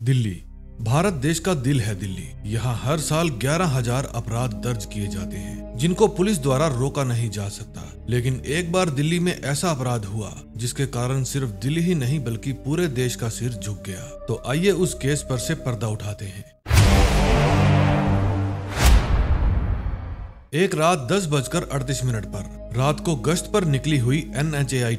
दिल्ली। भारत देश का दिल है दिल्ली। यहाँ हर साल ग्यारह हज़ार अपराध दर्ज किए जाते हैं, जिनको पुलिस द्वारा रोका नहीं जा सकता। लेकिन एक बार दिल्ली में ऐसा अपराध हुआ, जिसके कारण सिर्फ़ दिल्ली ही नहीं, बल्कि पूरे देश का सिर झुक गया। तो आइए उस केस पर से पर्दा उठाते हैं। एक रात दस बजकर अड़तीस मिनट पर रात को गश्त पर निकली हुई एन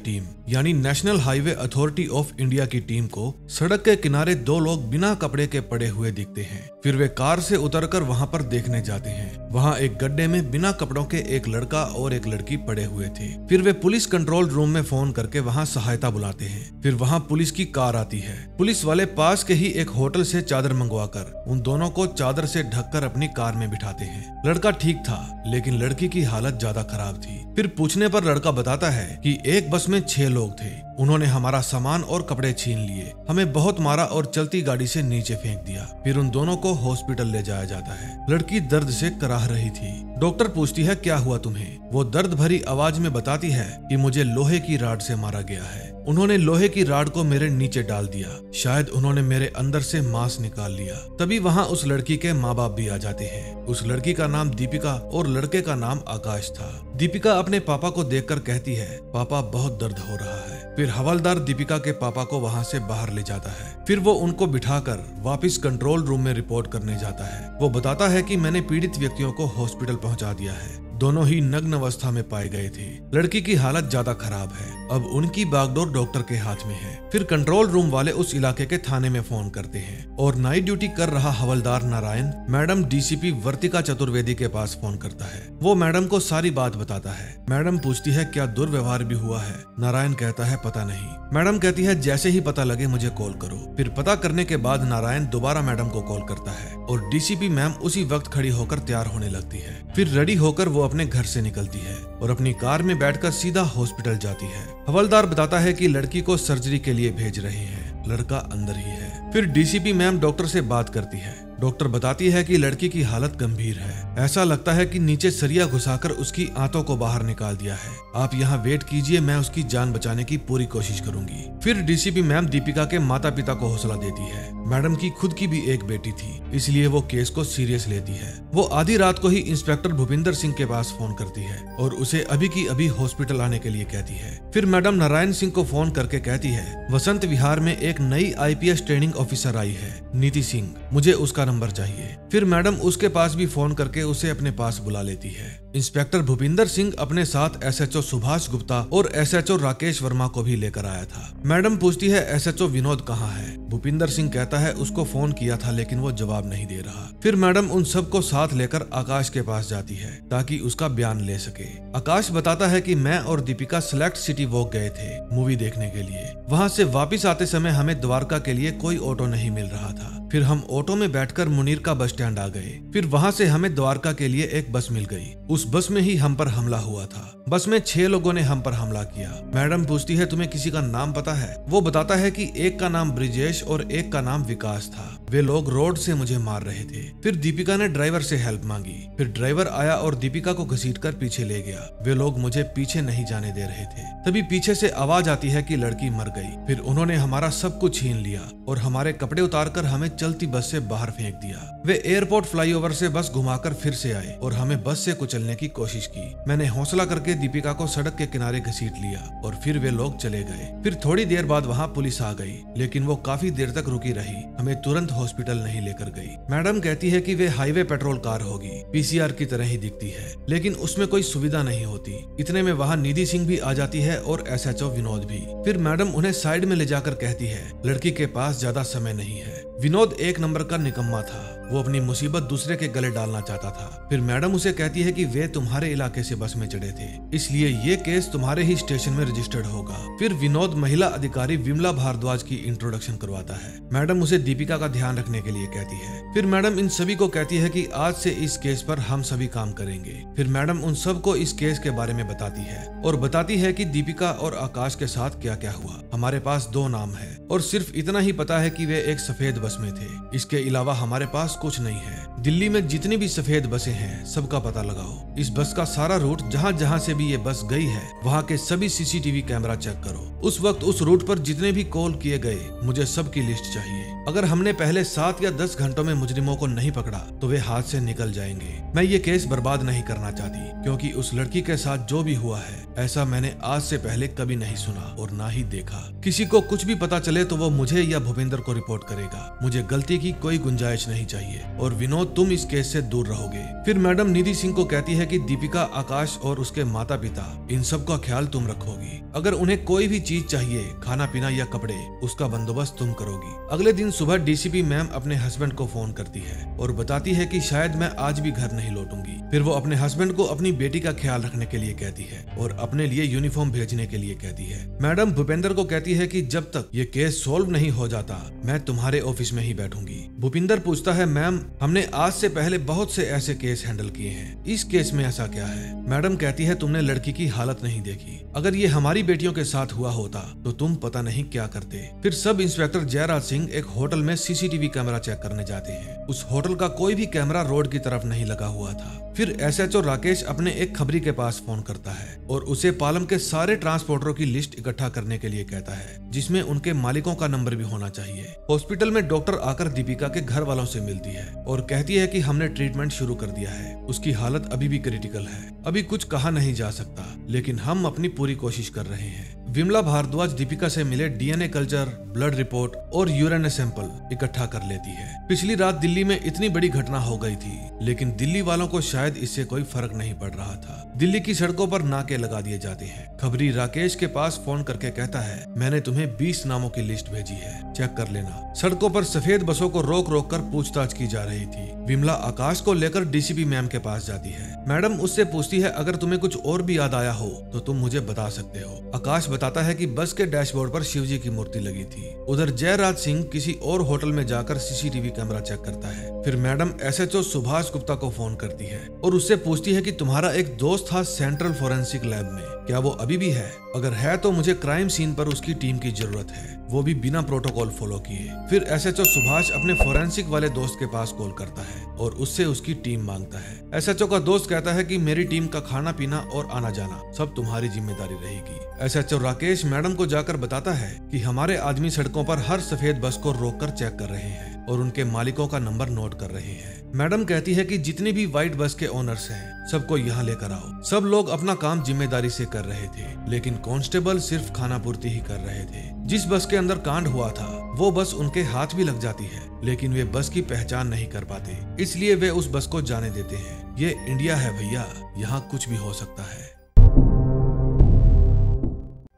टीम, यानी National Highway Authority of India की टीम को सड़क के किनारे दो लोग बिना कपड़े के पड़े हुए दिखते हैं। फिर वे कार से उतरकर वहाँ पर देखने जाते हैं। वहाँ एक गड्ढे में बिना कपड़ों के एक लड़का और एक लड़की पड़े हुए थे। फिर वे पुलिस कंट्रोल रूम में फ़ोन करके वहाँ सहायता बुलाते हैं। फिर वहाँ पुलिस की कार आती है। पुलिस वाले पास के ही एक होटल से चादर मंगवाकर उन दोनों को चादर से ढककर अपनी कार में बिठाते हैं। लड़का ठीक था, लेकिन लड़की की हालत ज़्यादा खराब थी। फिर पूछने पर लड़का बताता है कि एक बस में छह लोग थे। उन्होंने हमारा सामान और कपड़े छीन लिए। हमें बहुत मारा और चलती गाड़ी से नीचे फेंक दिया। फिर उन दोनों को हॉस्पिटल ले जाया जाता है। लड़की दर्द से कराह रही थी। डॉक्टर पूछती है, क्या हुआ तुम्हें? वो दर्द भरी आवाज़ में बताती है कि मुझे लोहे की राड से मारा गया है। उन्होंने लोहे की राड को मेरे नीचे डाल दिया। शायद उन्होंने मेरे अंदर से मांस निकाल लिया। तभी वहाँ उस लड़की के माँ बाप भी आ जाते हैं। उस लड़की का नाम दीपिका और लड़के का नाम आकाश था। दीपिका अपने पापा को देखकर कहती है, पापा, बहुत दर्द हो रहा है। फिर हवलदार दीपिका के पापा को वहाँ से बाहर ले जाता है। फिर वो उनको बिठाकर वापस कंट्रोल रूम में रिपोर्ट करने जाता है। वो बताता है कि मैंने पीड़ित व्यक्तियों को हॉस्पिटल पहुँचा दिया है। दोनों ही नग्न अवस्था में पाए गए थे। लड़की की हालत ज़्यादा खराब है। अब उनकी बागडोर डॉक्टर के हाथ में है। फिर कंट्रोल रूम वाले उस इलाके के थाने में फ़ोन करते हैं और नाइट ड्यूटी कर रहा हवलदार नारायण, मैडम डीसीपी वर्तिका चतुर्वेदी के पास फ़ोन करता है। वो मैडम को सारी बात बताता है। मैडम पूछती है, क्या दुर्व्यवहार भी हुआ है? नारायण कहता है, पता नहीं। मैडम कहती है, जैसे ही पता लगे, मुझे कॉल करो। फिर पता करने के बाद नारायण दोबारा मैडम को कॉल करता है और डीसीपी मैम उसी वक्त खड़ी होकर तैयार होने लगती है। फिर रेडी होकर वो अपने घर से निकलती है और अपनी कार में बैठकर सीधा हॉस्पिटल जाती है। हवलदार बताता है कि लड़की को सर्जरी के लिए भेज रहे हैं। लड़का अंदर ही है। फिर डीसीपी मैम डॉक्टर से बात करती है। डॉक्टर बताती है कि लड़की की हालत गंभीर है। ऐसा लगता है कि नीचे सरिया घुसाकर उसकी आंतों को बाहर निकाल दिया है। आप यहाँ वेट कीजिए, मैं उसकी जान बचाने की पूरी कोशिश करूँगी। फिर डीसीपी मैम दीपिका के माता पिता को हौसला देती है। मैडम की खुद की भी एक बेटी थी, इसलिए वो केस को सीरियस लेती है। वो आधी रात को ही इंस्पेक्टर भूपिंदर सिंह के पास फ़ोन करती है और उसे अभी की अभी हॉस्पिटल आने के लिए कहती है। फिर मैडम नारायण सिंह को फ़ोन करके कहती है, वसंत विहार में एक नई आईपीएस ट्रेनिंग ऑफिसर आई है, नीति सिंह। मुझे उसका नंबर चाहिए। फिर मैडम उसके पास भी फ़ोन करके उसे अपने पास बुला लेती है। इंस्पेक्टर भूपिंदर सिंह अपने साथ एसएचओ सुभाष गुप्ता और एसएचओ राकेश वर्मा को भी लेकर आया था। मैडम पूछती है, एसएचओ विनोद कहाँ है? भूपिंदर सिंह कहता है, उसको फ़ोन किया था, लेकिन वो जवाब नहीं दे रहा। फिर मैडम उन सबको साथ लेकर आकाश के पास जाती है, ताकि उसका बयान ले सके। आकाश बताता है कि मैं और दीपिका सिलेक्ट सिटी वॉक गए थे, मूवी देखने के लिए। वहाँ से वापिस आते समय हमें द्वारका के लिए कोई ऑटो नहीं मिल रहा था। फिर हम ऑटो में बैठकर मुनीर का बस स्टैंड आ गए। फिर वहाँ से हमें द्वारका के लिए एक बस मिल गई। उस बस में ही हम पर हमला हुआ था। बस में छह लोगों ने हम पर हमला किया। मैडम पूछती है, तुम्हें किसी का नाम पता है? वो बताता है कि एक का नाम ब्रिजेश और एक का नाम विकास था। वे लोग रोड से मुझे मार रहे थे। फिर दीपिका ने ड्राइवर से हेल्प मांगी। फिर ड्राइवर आया और दीपिका को घसीट कर पीछे ले गया। वे लोग मुझे पीछे नहीं जाने दे रहे थे। तभी पीछे से आवाज़ आती है कि लड़की मर गई। फिर उन्होंने हमारा सब कुछ छीन लिया और हमारे कपड़े उतारकर हमें चलती बस से बाहर फेंक दिया। वे एयरपोर्ट फ्लाईओवर से बस घुमाकर फिर से आए और हमें बस से कुचलने की कोशिश की। मैंने हौसला करके दीपिका को सड़क के किनारे घसीट लिया और फिर वे लोग चले गए। फिर थोड़ी देर बाद वहाँ पुलिस आ गई, लेकिन वो काफ़ी देर तक रुकी रही। हमें तुरंत हॉस्पिटल नहीं लेकर गई। मैडम कहती है कि वे हाईवे पेट्रोल कार होगी, पीसीआर की तरह ही दिखती है, लेकिन उसमें कोई सुविधा नहीं होती। इतने में वहाँ निधि सिंह भी आ जाती है और एसएचओ विनोद भी। फिर मैडम उन्हें साइड में ले जाकर कहती है, लड़की के पास ज़्यादा समय नहीं है। विनोद एक नंबर का निकम्मा था। वो अपनी मुसीबत दूसरे के गले डालना चाहता था। फिर मैडम उसे कहती है कि वे तुम्हारे इलाके से बस में चढ़े थे। इसलिए ये केस तुम्हारे ही स्टेशन में रजिस्टर्ड होगा। फिर विनोद महिला अधिकारी विमला भारद्वाज की इंट्रोडक्शन करवाता है। मैडम उसे दीपिका का ध्यान रखने के लिए कहती है। फिर मैडम इन सभी को कहती है की आज से इस केस पर हम सभी काम करेंगे। फिर मैडम उन सबको इस केस के बारे में बताती है और बताती है की दीपिका और आकाश के साथ क्या क्या हुआ। हमारे पास दो नाम है और सिर्फ़ इतना ही पता है कि वे एक सफ़ेद बस में थे। इसके अलावा हमारे पास कुछ नहीं है। दिल्ली में जितनी भी सफ़ेद बसें हैं, सबका पता लगाओ। इस बस का सारा रूट जहाँ जहाँ से भी ये बस गई है, वहाँ के सभी सीसीटीवी कैमरा चेक करो। उस वक्त उस रूट पर जितने भी कॉल किए गए, मुझे सबकी लिस्ट चाहिए। अगर हमने पहले सात या दस घंटों में मुजरिमों को नहीं पकड़ा तो वे हाथ से निकल जाएँगे। मैं ये केस बर्बाद नहीं करना चाहती, क्योंकि उस लड़की के साथ जो भी हुआ है, ऐसा मैंने आज से पहले कभी नहीं सुना और ना ही देखा। किसी को कुछ भी पता चले तो वो मुझे या भूपेंद्र को रिपोर्ट करेगा। मुझे गलती की कोई गुंजाइश नहीं चाहिए। और विनोद तुम इस केस से दूर रहोगे। फिर मैडम निधि सिंह को कहती है कि दीपिका, आकाश और उसके माता पिता इन सब का ख्याल तुम रखोगी। अगर उन्हें कोई भी चीज़ चाहिए खाना पीना या कपड़े, उसका बंदोबस्त तुम करोगी। अगले दिन सुबह डीसीपी मैम अपने हस्बैंड को फ़ोन करती है और बताती है कि शायद मैं आज भी घर नहीं लौटूँगी। फिर वो अपने हस्बैंड को अपनी बेटी का ख्याल रखने के लिए कहती है और अपने लिए यूनिफॉर्म भेजने के लिए कहती है। मैडम भूपेंद्र को कहती है कि जब तक ये केस सोल्व नहीं हो जाता, मैं तुम्हारे ऑफ़िस में ही बैठूँगी। भूपिंदर पूछता है, मैम, हमने आज से पहले बहुत से ऐसे केस हैंडल किए हैं। इस केस में ऐसा क्या है? मैडम कहती है, तुमने लड़की की हालत नहीं देखी। अगर ये हमारी बेटियों के साथ हुआ होता तो तुम पता नहीं क्या करते। फिर सब इंस्पेक्टर जयराज सिंह एक होटल में सीसीटीवी कैमरा चेक करने जाते हैं। उस होटल का कोई भी कैमरा रोड की तरफ़ नहीं लगा हुआ था। फिर एसएचओ राकेश अपने एक खबरी के पास फ़ोन करता है और उसे पालम के सारे ट्रांसपोर्टरों की लिस्ट इकट्ठा करने के लिए कहता है, जिसमें उनके मालिकों का नंबर भी होना चाहिए। हॉस्पिटल में डॉक्टर आकर दीपिका के घर वालों से मिलती है और कहती है कि हमने ट्रीटमेंट शुरू कर दिया है। उसकी हालत अभी भी क्रिटिकल है। अभी कुछ कहा नहीं जा सकता, लेकिन हम अपनी पूरी कोशिश कर रहे हैं। विमला भारद्वाज दीपिका से मिले डीएनए कल्चर, ब्लड रिपोर्ट और यूरिन सैंपल इकट्ठा कर लेती है। पिछली रात दिल्ली में इतनी बड़ी घटना हो गई थी, लेकिन दिल्ली वालों को शायद इससे कोई फ़र्क नहीं पड़ रहा था। दिल्ली की सड़कों पर नाके लगा दिए जाते हैं। खबरी राकेश के पास फ़ोन करके कहता है, मैंने तुम्हें 20 नामों की लिस्ट भेजी है, चेक कर लेना। सड़कों पर सफ़ेद बसों को रोक रोक कर पूछताछ की जा रही थी। विमला आकाश को लेकर डीसीपी मैम के पास जाती है। मैडम उससे पूछती है, अगर तुम्हें कुछ और भी याद आया हो तो तुम मुझे बता सकते हो। आकाश बताता है कि बस के डैशबोर्ड पर शिवजी की मूर्ति लगी थी। उधर जयराज सिंह किसी और होटल में जाकर सीसीटीवी कैमरा चेक करता है। फिर मैडम एसएचओ सुभाष गुप्ता को फ़ोन करती है और उससे पूछती है कि तुम्हारा एक दोस्त था सेंट्रल फोरेंसिक लैब में। क्या वो अभी भी है? अगर है तो मुझे क्राइम सीन पर उसकी टीम की ज़रूरत है। वो भी बिना प्रोटोकॉल फॉलो किए। फिर एसएचओ सुभाष अपने फोरेंसिक वाले दोस्त के पास कॉल करता है और उससे उसकी टीम माँगता है। एसएचओ का दोस्त कहता है कि मेरी टीम का खाना पीना और आना जाना सब तुम्हारी ज़िम्मेदारी रहेगी। एसएचओ राकेश मैडम को जाकर बताता है कि हमारे आदमी सड़कों पर हर सफ़ेद बस को रोक कर चेक कर रहे हैं। और उनके मालिकों का नंबर नोट कर रहे हैं। मैडम कहती है कि जितनी भी व्हाइट बस के ओनर्स हैं, सबको यहाँ लेकर आओ। सब लोग अपना काम ज़िम्मेदारी से कर रहे थे, लेकिन कांस्टेबल सिर्फ़ खाना पूर्ति ही कर रहे थे। जिस बस के अंदर कांड हुआ था, वो बस उनके हाथ भी लग जाती है, लेकिन वे बस की पहचान नहीं कर पाते। इसलिए वे उस बस को जाने देते हैं। ये इंडिया है भैया, यहाँ कुछ भी हो सकता है।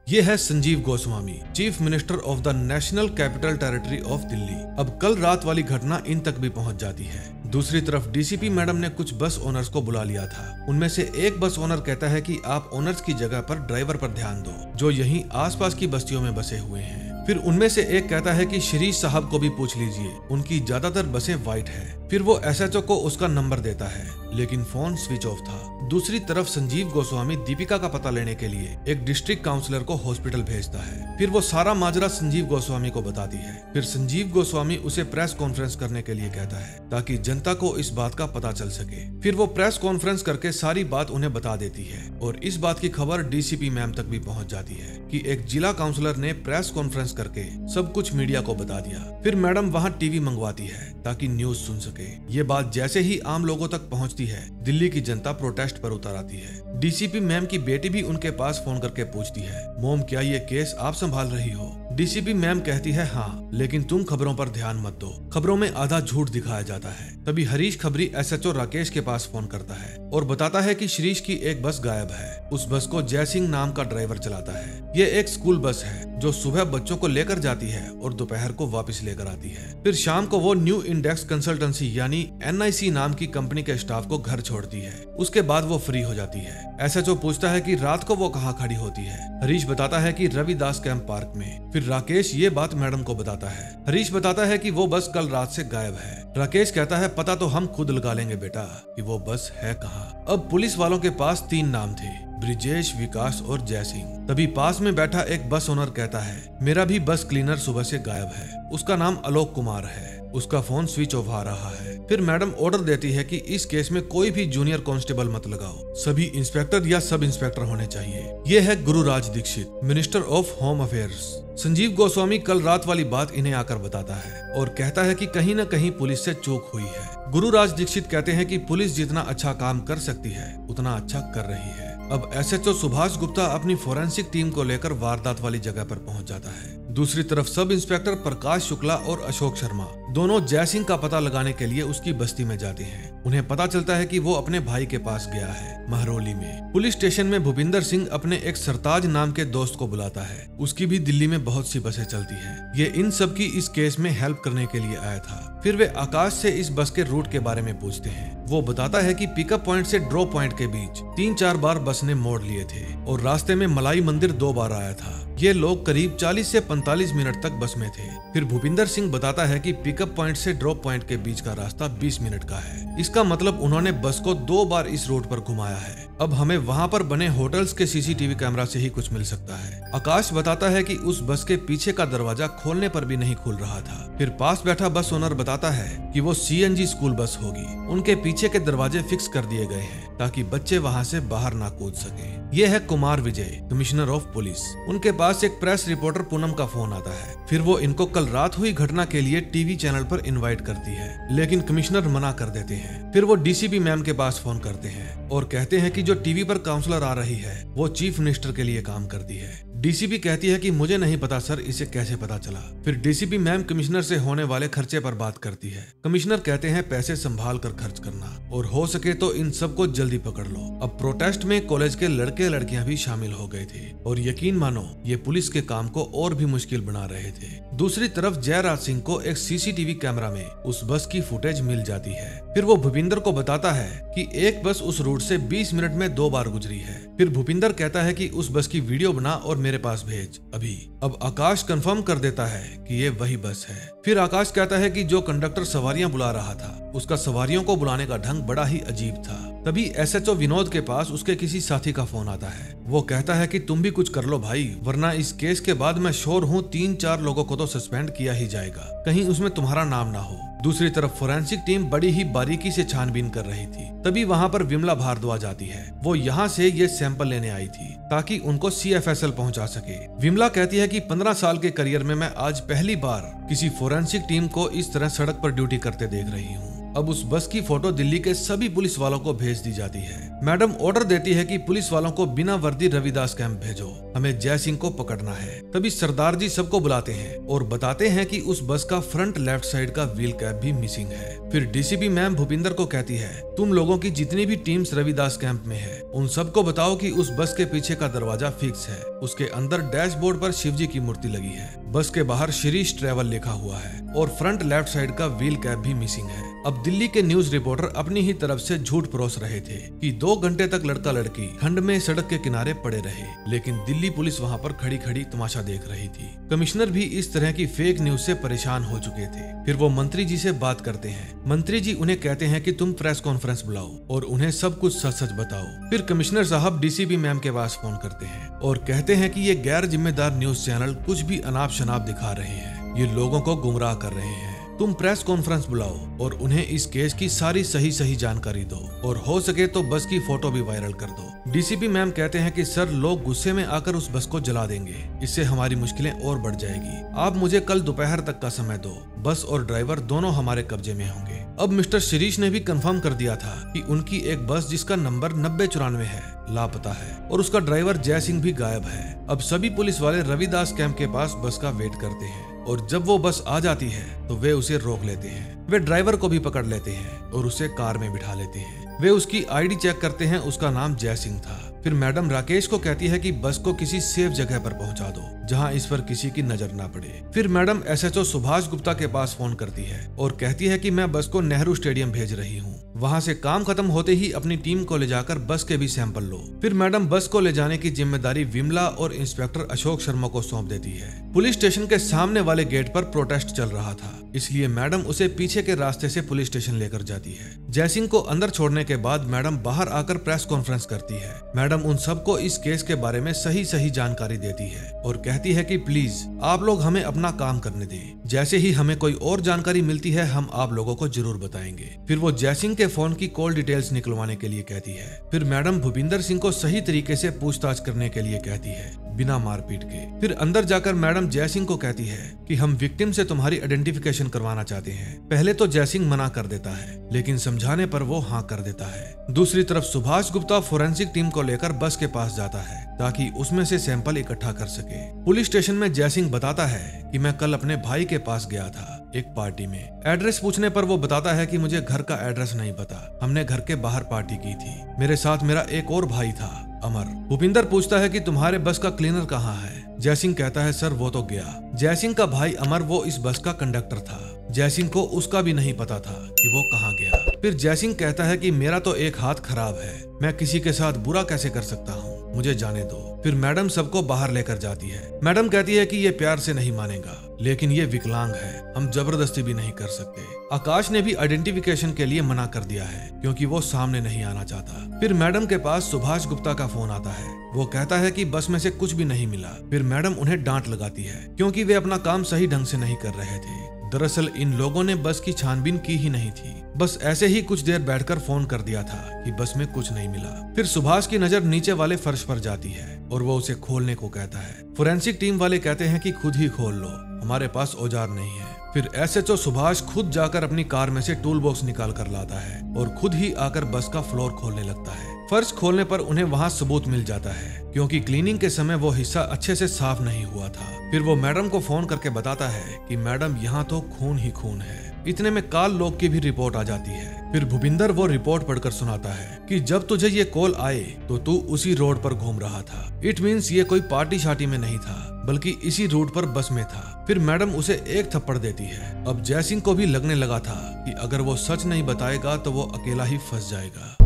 ये है Sanjeev Goswami, chief minister of the national capital territory of Delhi. अब कल रात वाली घटना इन तक भी पहुँच जाती है। दूसरी तरफ़ डीसीपी मैडम ने कुछ बस ओनर्स को बुला लिया था। उनमें से एक बस ओनर कहता है कि आप ओनर्स की जगह पर ड्राइवर पर ध्यान दो, जो यहीं आसपास की बस्तियों में बसे हुए हैं। फिर उनमें से एक कहता है कि शरीश साहब को भी पूछ लीजिए, उनकी ज़्यादातर बसें व्हाइट है। फिर वो एसएचओ को उसका नंबर देता है, लेकिन फ़ोन स्विच ऑफ़ था। दूसरी तरफ़ संजीव गोस्वामी दीपिका का पता लेने के लिए एक डिस्ट्रिक्ट काउंसलर को हॉस्पिटल भेजता है। फिर वो सारा माजरा संजीव गोस्वामी को बताती है। फिर संजीव गोस्वामी उसे प्रेस कॉन्फ्रेंस करने के लिए कहता है, ताकि जनता को इस बात का पता चल सके। फिर वो प्रेस कॉन्फ्रेंस करके सारी बात उन्हें बता देती है, और इस बात की खबर डीसीपी मैम तक भी पहुँच जाती है कि एक जिला काउंसलर ने प्रेस कॉन्फ्रेंस करके सब कुछ मीडिया को बता दिया। फिर मैडम वहाँ टीवी मंगवाती है, ताकि न्यूज़ सुन सके। ये बात जैसे ही आम लोगों तक पहुँचती है, दिल्ली की जनता प्रोटेस्ट पर उतर आती है। डीसीपी मैम की बेटी भी उनके पास फ़ोन करके पूछती है, मोम, क्या ये केस आप संभाल रही हो? डीसीपी मैम कहती है हाँ लेकिन तुम खबरों पर ध्यान मत दो। खबरों में आधा झूठ दिखाया जाता है। तभी हरीश खबरी एसएचओ राकेश के पास फ़ोन करता है और बताता है कि श्रीश की एक बस गायब है। उस बस को जय सिंह नाम का ड्राइवर चलाता है। ये एक स्कूल बस है, जो सुबह बच्चों को लेकर जाती है और दोपहर को वापस लेकर आती है। फिर शाम को वो न्यू इंडेक्स कंसल्टेंसी यानी एनआईसी नाम की कंपनी के स्टाफ को घर छोड़ती है। उसके बाद वो फ्री हो जाती है। एसएचओ पूछता है कि रात को वो कहाँ खड़ी होती है? हरीश बताता है कि रविदास कैंप पार्क में। फिर राकेश ये बात मैडम को बताता है। हरीश बताता है कि वो बस कल रात से गायब है। राकेश कहता है, पता तो हम खुद लगा लेंगे बेटा, कि वो बस है कहाँ? अब पुलिस वालों के पास तीन नाम थे, ब्रिजेश, विकास और जय सिंह तभी पास में बैठा एक बस ओनर कहता है, मेरा भी बस क्लीनर सुबह से गायब है। उसका नाम आलोक कुमार है। उसका फ़ोन स्विच ऑफ़ आ रहा है। फिर मैडम ऑर्डर देती है कि इस केस में कोई भी जूनियर कांस्टेबल मत लगाओ। सभी इंस्पेक्टर या सब इंस्पेक्टर होने चाहिए। ये है Gururaj Dikshit minister of home affairs Sanjeev Goswami कल रात वाली बात इन्हें आकर बताता है और कहता है कि कहीं न कहीं पुलिस से चूक हुई है। गुरुराज दीक्षित कहते हैं कि पुलिस जितना अच्छा काम कर सकती है, उतना अच्छा कर रही है। अब एसएचओ सुभाष गुप्ता अपनी फोरेंसिक टीम को लेकर वारदात वाली जगह पर पहुँच जाता है। दूसरी तरफ़ सब इंस्पेक्टर प्रकाश शुक्ला और अशोक शर्मा। दोनों जयसिंह का पता लगाने के लिए उसकी बस्ती में जाते हैं। उन्हें पता चलता है कि वो अपने भाई के पास गया है, महरौली में। पुलिस स्टेशन में भूपिंदर सिंह अपने एक सरताज नाम के दोस्त को बुलाता है। उसकी भी दिल्ली में बहुत सी बसें चलती हैं। ये इन सब की इस केस में हेल्प करने के लिए आया था। फिर वे आकाश से इस बस के रूट के बारे में पूछते हैं। वो बताता है कि पिकअप पॉइंट से ड्रॉप पॉइंट के बीच तीन चार बार बस ने मोड़ लिए थे और रास्ते में मलाई मंदिर दो बार आया था। ये लोग करीब 40 से 45 मिनट तक बस में थे। फिर भूपिंदर सिंह बताता है कि पिकअप पॉइंट से ड्रॉप पॉइंट के बीच का रास्ता 20 मिनट का है। इसका मतलब उन्होंने बस को दो बार इस रोड पर घुमाया है। अब हमें वहाँ पर बने होटल्स के सीसीटीवी कैमरा से ही कुछ मिल सकता है। आकाश बताता है कि उस बस के पीछे का दरवाज़ा खोलने पर भी नहीं खुल रहा था। फिर पास बैठा बस ओनर बताता है कि वो सीएनजी स्कूल बस होगी। उनके पीछे के दरवाजे फिक्स कर दिए गए हैं। ताकि बच्चे वहाँ से बाहर ना कूद सके। ये है Kumar Vijay commissioner of police उनके पास एक प्रेस रिपोर्टर पूनम का फ़ोन आता है। फिर वो इनको कल रात हुई घटना के लिए टीवी चैनल पर इनवाइट करती है। लेकिन कमिश्नर मना कर देते हैं। फिर वो डीसीपी मैम के पास फ़ोन करते हैं और कहते हैं कि जो टीवी पर काउंसलर आ रही है, वो चीफ मिनिस्टर के लिए काम करती है। डीसीपी कहती है कि मुझे नहीं पता सर, इसे कैसे पता चला? फिर डीसीपी मैम कमिश्नर से होने वाले खर्चे पर बात करती है। कमिश्नर कहते हैं, पैसे संभाल कर खर्च करना और हो सके तो इन सबको जल्दी पकड़ लो। अब प्रोटेस्ट में कॉलेज के लड़के लड़कियाँ भी शामिल हो गए थे और यकीन मानो, ये पुलिस के काम को और भी मुश्किल बना रहे थे। दूसरी तरफ़ जयराज सिंह को एक सीसीटीवी कैमरा में उस बस की फुटेज मिल जाती है। फिर वो भूपिंदर को बताता है कि एक बस उस रूट से 20 मिनट में दो बार गुजरी है। फिर भूपिंदर कहता है कि उस बस की वीडियो बना और मेरे पास भेज। अभी। अब आकाश कंफर्म कर देता है कि ये वही बस है। फिर आकाश कहता है कि जो कंडक्टर सवारियाँ बुला रहा था, उसका सवारियों को बुलाने का ढंग बड़ा ही अजीब था। तभी एसएचओ विनोद के पास उसके किसी साथी का फ़ोन आता है। वो कहता है कि तुम भी कुछ कर लो भाई, वरना इस केस के बाद मैं श्योर हूँ तीन चार लोगों को तो सस्पेंड किया ही जाएगा। कहीं उसमें तुम्हारा नाम ना हो। दूसरी तरफ़ फोरेंसिक टीम बड़ी ही बारीकी से छानबीन कर रही थी। तभी वहाँ पर विमला भारद्वाज आती है। वो यहाँ से ये सैंपल लेने आई थी, ताकि उनको सी एफ़ एस एल पहुँचा सके। विमला कहती है कि पंद्रह साल के करियर में मैं आज पहली बार किसी फोरेंसिक टीम को इस तरह सड़क पर ड्यूटी करते देख रही हूँ। अब उस बस की फ़ोटो दिल्ली के सभी पुलिस वालों को भेज दी जाती है। मैडम ऑर्डर देती है कि पुलिस वालों को बिना वर्दी रविदास कैंप भेजो। हमें जय सिंह को पकड़ना है। तभी सरदार जी सबको बुलाते हैं और बताते हैं कि उस बस का फ्रंट लेफ़्ट साइड का व्हील कैप भी मिसिंग है। फिर डीसीपी मैम भूपिंदर को कहती है, तुम लोगों की जितनी भी टीम्स रविदास कैंप में है, उन सबको बताओ कि उस बस के पीछे का दरवाज़ा फिक्स है। उसके अंदर डैशबोर्ड पर शिव जी की मूर्ति लगी है। बस के बाहर शिरीष ट्रेवल लिखा हुआ है और फ्रंट लेफ़्ट साइड का व्हील कैप भी मिसिंग है। अब दिल्ली के न्यूज़ रिपोर्टर अपनी ही तरफ़ से झूठ परोस रहे थे कि दो घंटे तक लड़का लड़की ठंड में सड़क के किनारे पड़े रहे, लेकिन दिल्ली पुलिस वहाँ पर खड़ी खड़ी तमाशा देख रही थी। कमिश्नर भी इस तरह की फेक न्यूज़ से परेशान हो चुके थे। फिर वो मंत्री जी से बात करते हैं। मंत्री जी उन्हें कहते हैं कि तुम प्रेस कॉन्फ्रेंस बुलाओ और उन्हें सब कुछ सच सच बताओ। फिर कमिश्नर साहब डीसीपी मैम के पास फ़ोन करते हैं और कहते हैं कि ये गैर जिम्मेदार न्यूज़ चैनल कुछ भी अनाप शनाप दिखा रहे हैं। ये लोगों को गुमराह कर रहे हैं। तुम प्रेस कॉन्फ्रेंस बुलाओ और उन्हें इस केस की सारी सही सही जानकारी दो। और हो सके तो बस की फ़ोटो भी वायरल कर दो। डीसीपी मैम कहते हैं कि, सर, लोग गुस्से में आकर उस बस को जला देंगे। इससे हमारी मुश्किलें और बढ़ जाएगी। आप मुझे कल दोपहर तक का समय दो। बस और ड्राइवर दोनों हमारे कब्जे में होंगे। अब मिस्टर शिरीष ने भी कंफर्म कर दिया था कि उनकी एक बस जिसका नंबर नब्बे चौरानवे है, लापता है और उसका ड्राइवर जय सिंह भी गायब है। अब सभी पुलिस वाले रविदास कैंप के पास बस का वेट करते हैं। और जब वो बस आ जाती है तो वे उसे रोक लेते हैं। वे ड्राइवर को भी पकड़ लेते हैं और उसे कार में बिठा लेते हैं। वे उसकी आईडी चेक करते हैं, उसका नाम जय सिंह था। फिर मैडम राकेश को कहती है कि बस को किसी सेफ़ जगह पर पहुँचा दो, जहाँ इस पर किसी की नज़र ना पड़े। फिर मैडम एसएचओ सुभाष गुप्ता के पास फ़ोन करती है और कहती है कि मैं बस को नेहरू स्टेडियम भेज रही हूँ। वहाँ से काम खत्म होते ही अपनी टीम को ले जाकर बस के भी सैंपल लो। फिर मैडम बस को ले जाने की ज़िम्मेदारी विमला और इंस्पेक्टर अशोक शर्मा को सौंप देती है। पुलिस स्टेशन के सामने वाले गेट पर प्रोटेस्ट चल रहा था, इसलिए मैडम उसे पीछे के रास्ते से पुलिस स्टेशन लेकर जाती है। जयसिंह को अंदर छोड़ने के बाद मैडम बाहर आकर प्रेस कॉन्फ्रेंस करती है। मैडम उन सबको इस केस के बारे में सही सही जानकारी देती है और कहती है कि, प्लीज़, आप लोग हमें अपना काम करने दें। जैसे ही हमें कोई और जानकारी मिलती है, हम आप लोगों को ज़रूर बताएँगे। फिर वो जयसिंह के फ़ोन की कॉल डिटेल्स निकलवाने के लिए कहती है। फिर मैडम भूपिंदर सिंह को सही तरीके से पूछताछ करने के लिए कहती है, बिना मारपीट के। फिर अंदर जाकर मैडम जयसिंह को कहती है कि हम विक्टिम से तुम्हारी आइडेंटिफिकेशन करवाना चाहते हैं। पहले तो जयसिंह मना कर देता है, लेकिन समझाने पर वो हाँ कर देता है। दूसरी तरफ़ सुभाष गुप्ता फोरेंसिक टीम को लेकर बस के पास जाता है, ताकि उसमें से सैंपल इकट्ठा कर सके। पुलिस स्टेशन में जयसिंह बताता है कि मैं कल अपने भाई के पास गया था। एक पार्टी में। एड्रेस पूछने पर वो बताता है कि मुझे घर का एड्रेस नहीं पता। हमने घर के बाहर पार्टी की थी। मेरे साथ मेरा एक और भाई था, अमर। भूपिंदर पूछता है कि तुम्हारे बस का क्लीनर कहाँ है? जयसिंह कहता है, सर, वो तो गया। जयसिंह का भाई अमर, वो इस बस का कंडक्टर था। जयसिंह को उसका भी नहीं पता था कि वो कहाँ गया। फिर जयसिंह कहता है कि मेरा तो एक हाथ खराब है। मैं किसी के साथ बुरा कैसे कर सकता हूँ? मुझे जाने दो। फिर मैडम सबको बाहर लेकर जाती है। मैडम कहती है कि ये प्यार से नहीं मानेगा, लेकिन ये विकलांग है। हम ज़बरदस्ती भी नहीं कर सकते। आकाश ने भी आइडेंटिफिकेशन के लिए मना कर दिया है, क्योंकि वो सामने नहीं आना चाहता। फिर मैडम के पास सुभाष गुप्ता का फ़ोन आता है। वो कहता है कि बस में से कुछ भी नहीं मिला। फिर मैडम उन्हें डांट लगाती है, क्योंकि वे अपना काम सही ढंग से नहीं कर रहे थे। दरअसल इन लोगों ने बस की छानबीन की ही नहीं थी। बस ऐसे ही कुछ देर बैठकर फ़ोन कर दिया था कि बस में कुछ नहीं मिला। फिर सुभाष की नज़र नीचे वाले फर्श पर जाती है और वो उसे खोलने को कहता है। फोरेंसिक टीम वाले कहते हैं कि खुद ही खोल लो, हमारे पास औज़ार नहीं है। फिर एसएचओ सुभाष खुद जाकर अपनी कार में से टूल बॉक्स निकाल कर लाता है और खुद ही आकर बस का फ्लोर खोलने लगता है। फर्श खोलने पर उन्हें वहाँ सबूत मिल जाता है, क्योंकि क्लीनिंग के समय वो हिस्सा अच्छे से साफ़ नहीं हुआ था। फिर वो मैडम को फ़ोन करके बताता है कि मैडम, यहाँ तो खून ही खून है। इतने में काल लोग की भी रिपोर्ट आ जाती है। फिर भूपिंदर वो रिपोर्ट पढ़कर सुनाता है कि जब तुझे ये कॉल आए तो तू उसी रोड पर घूम रहा था। इट मीन्स ये कोई पार्टी शार्टी में नहीं था, बल्कि इसी रोड पर बस में था। फिर मैडम उसे एक थप्पड़ देती है। अब जयसिंह को भी लगने लगा था कि अगर वो सच नहीं बताएगा तो वो अकेला ही फंस जाएगा।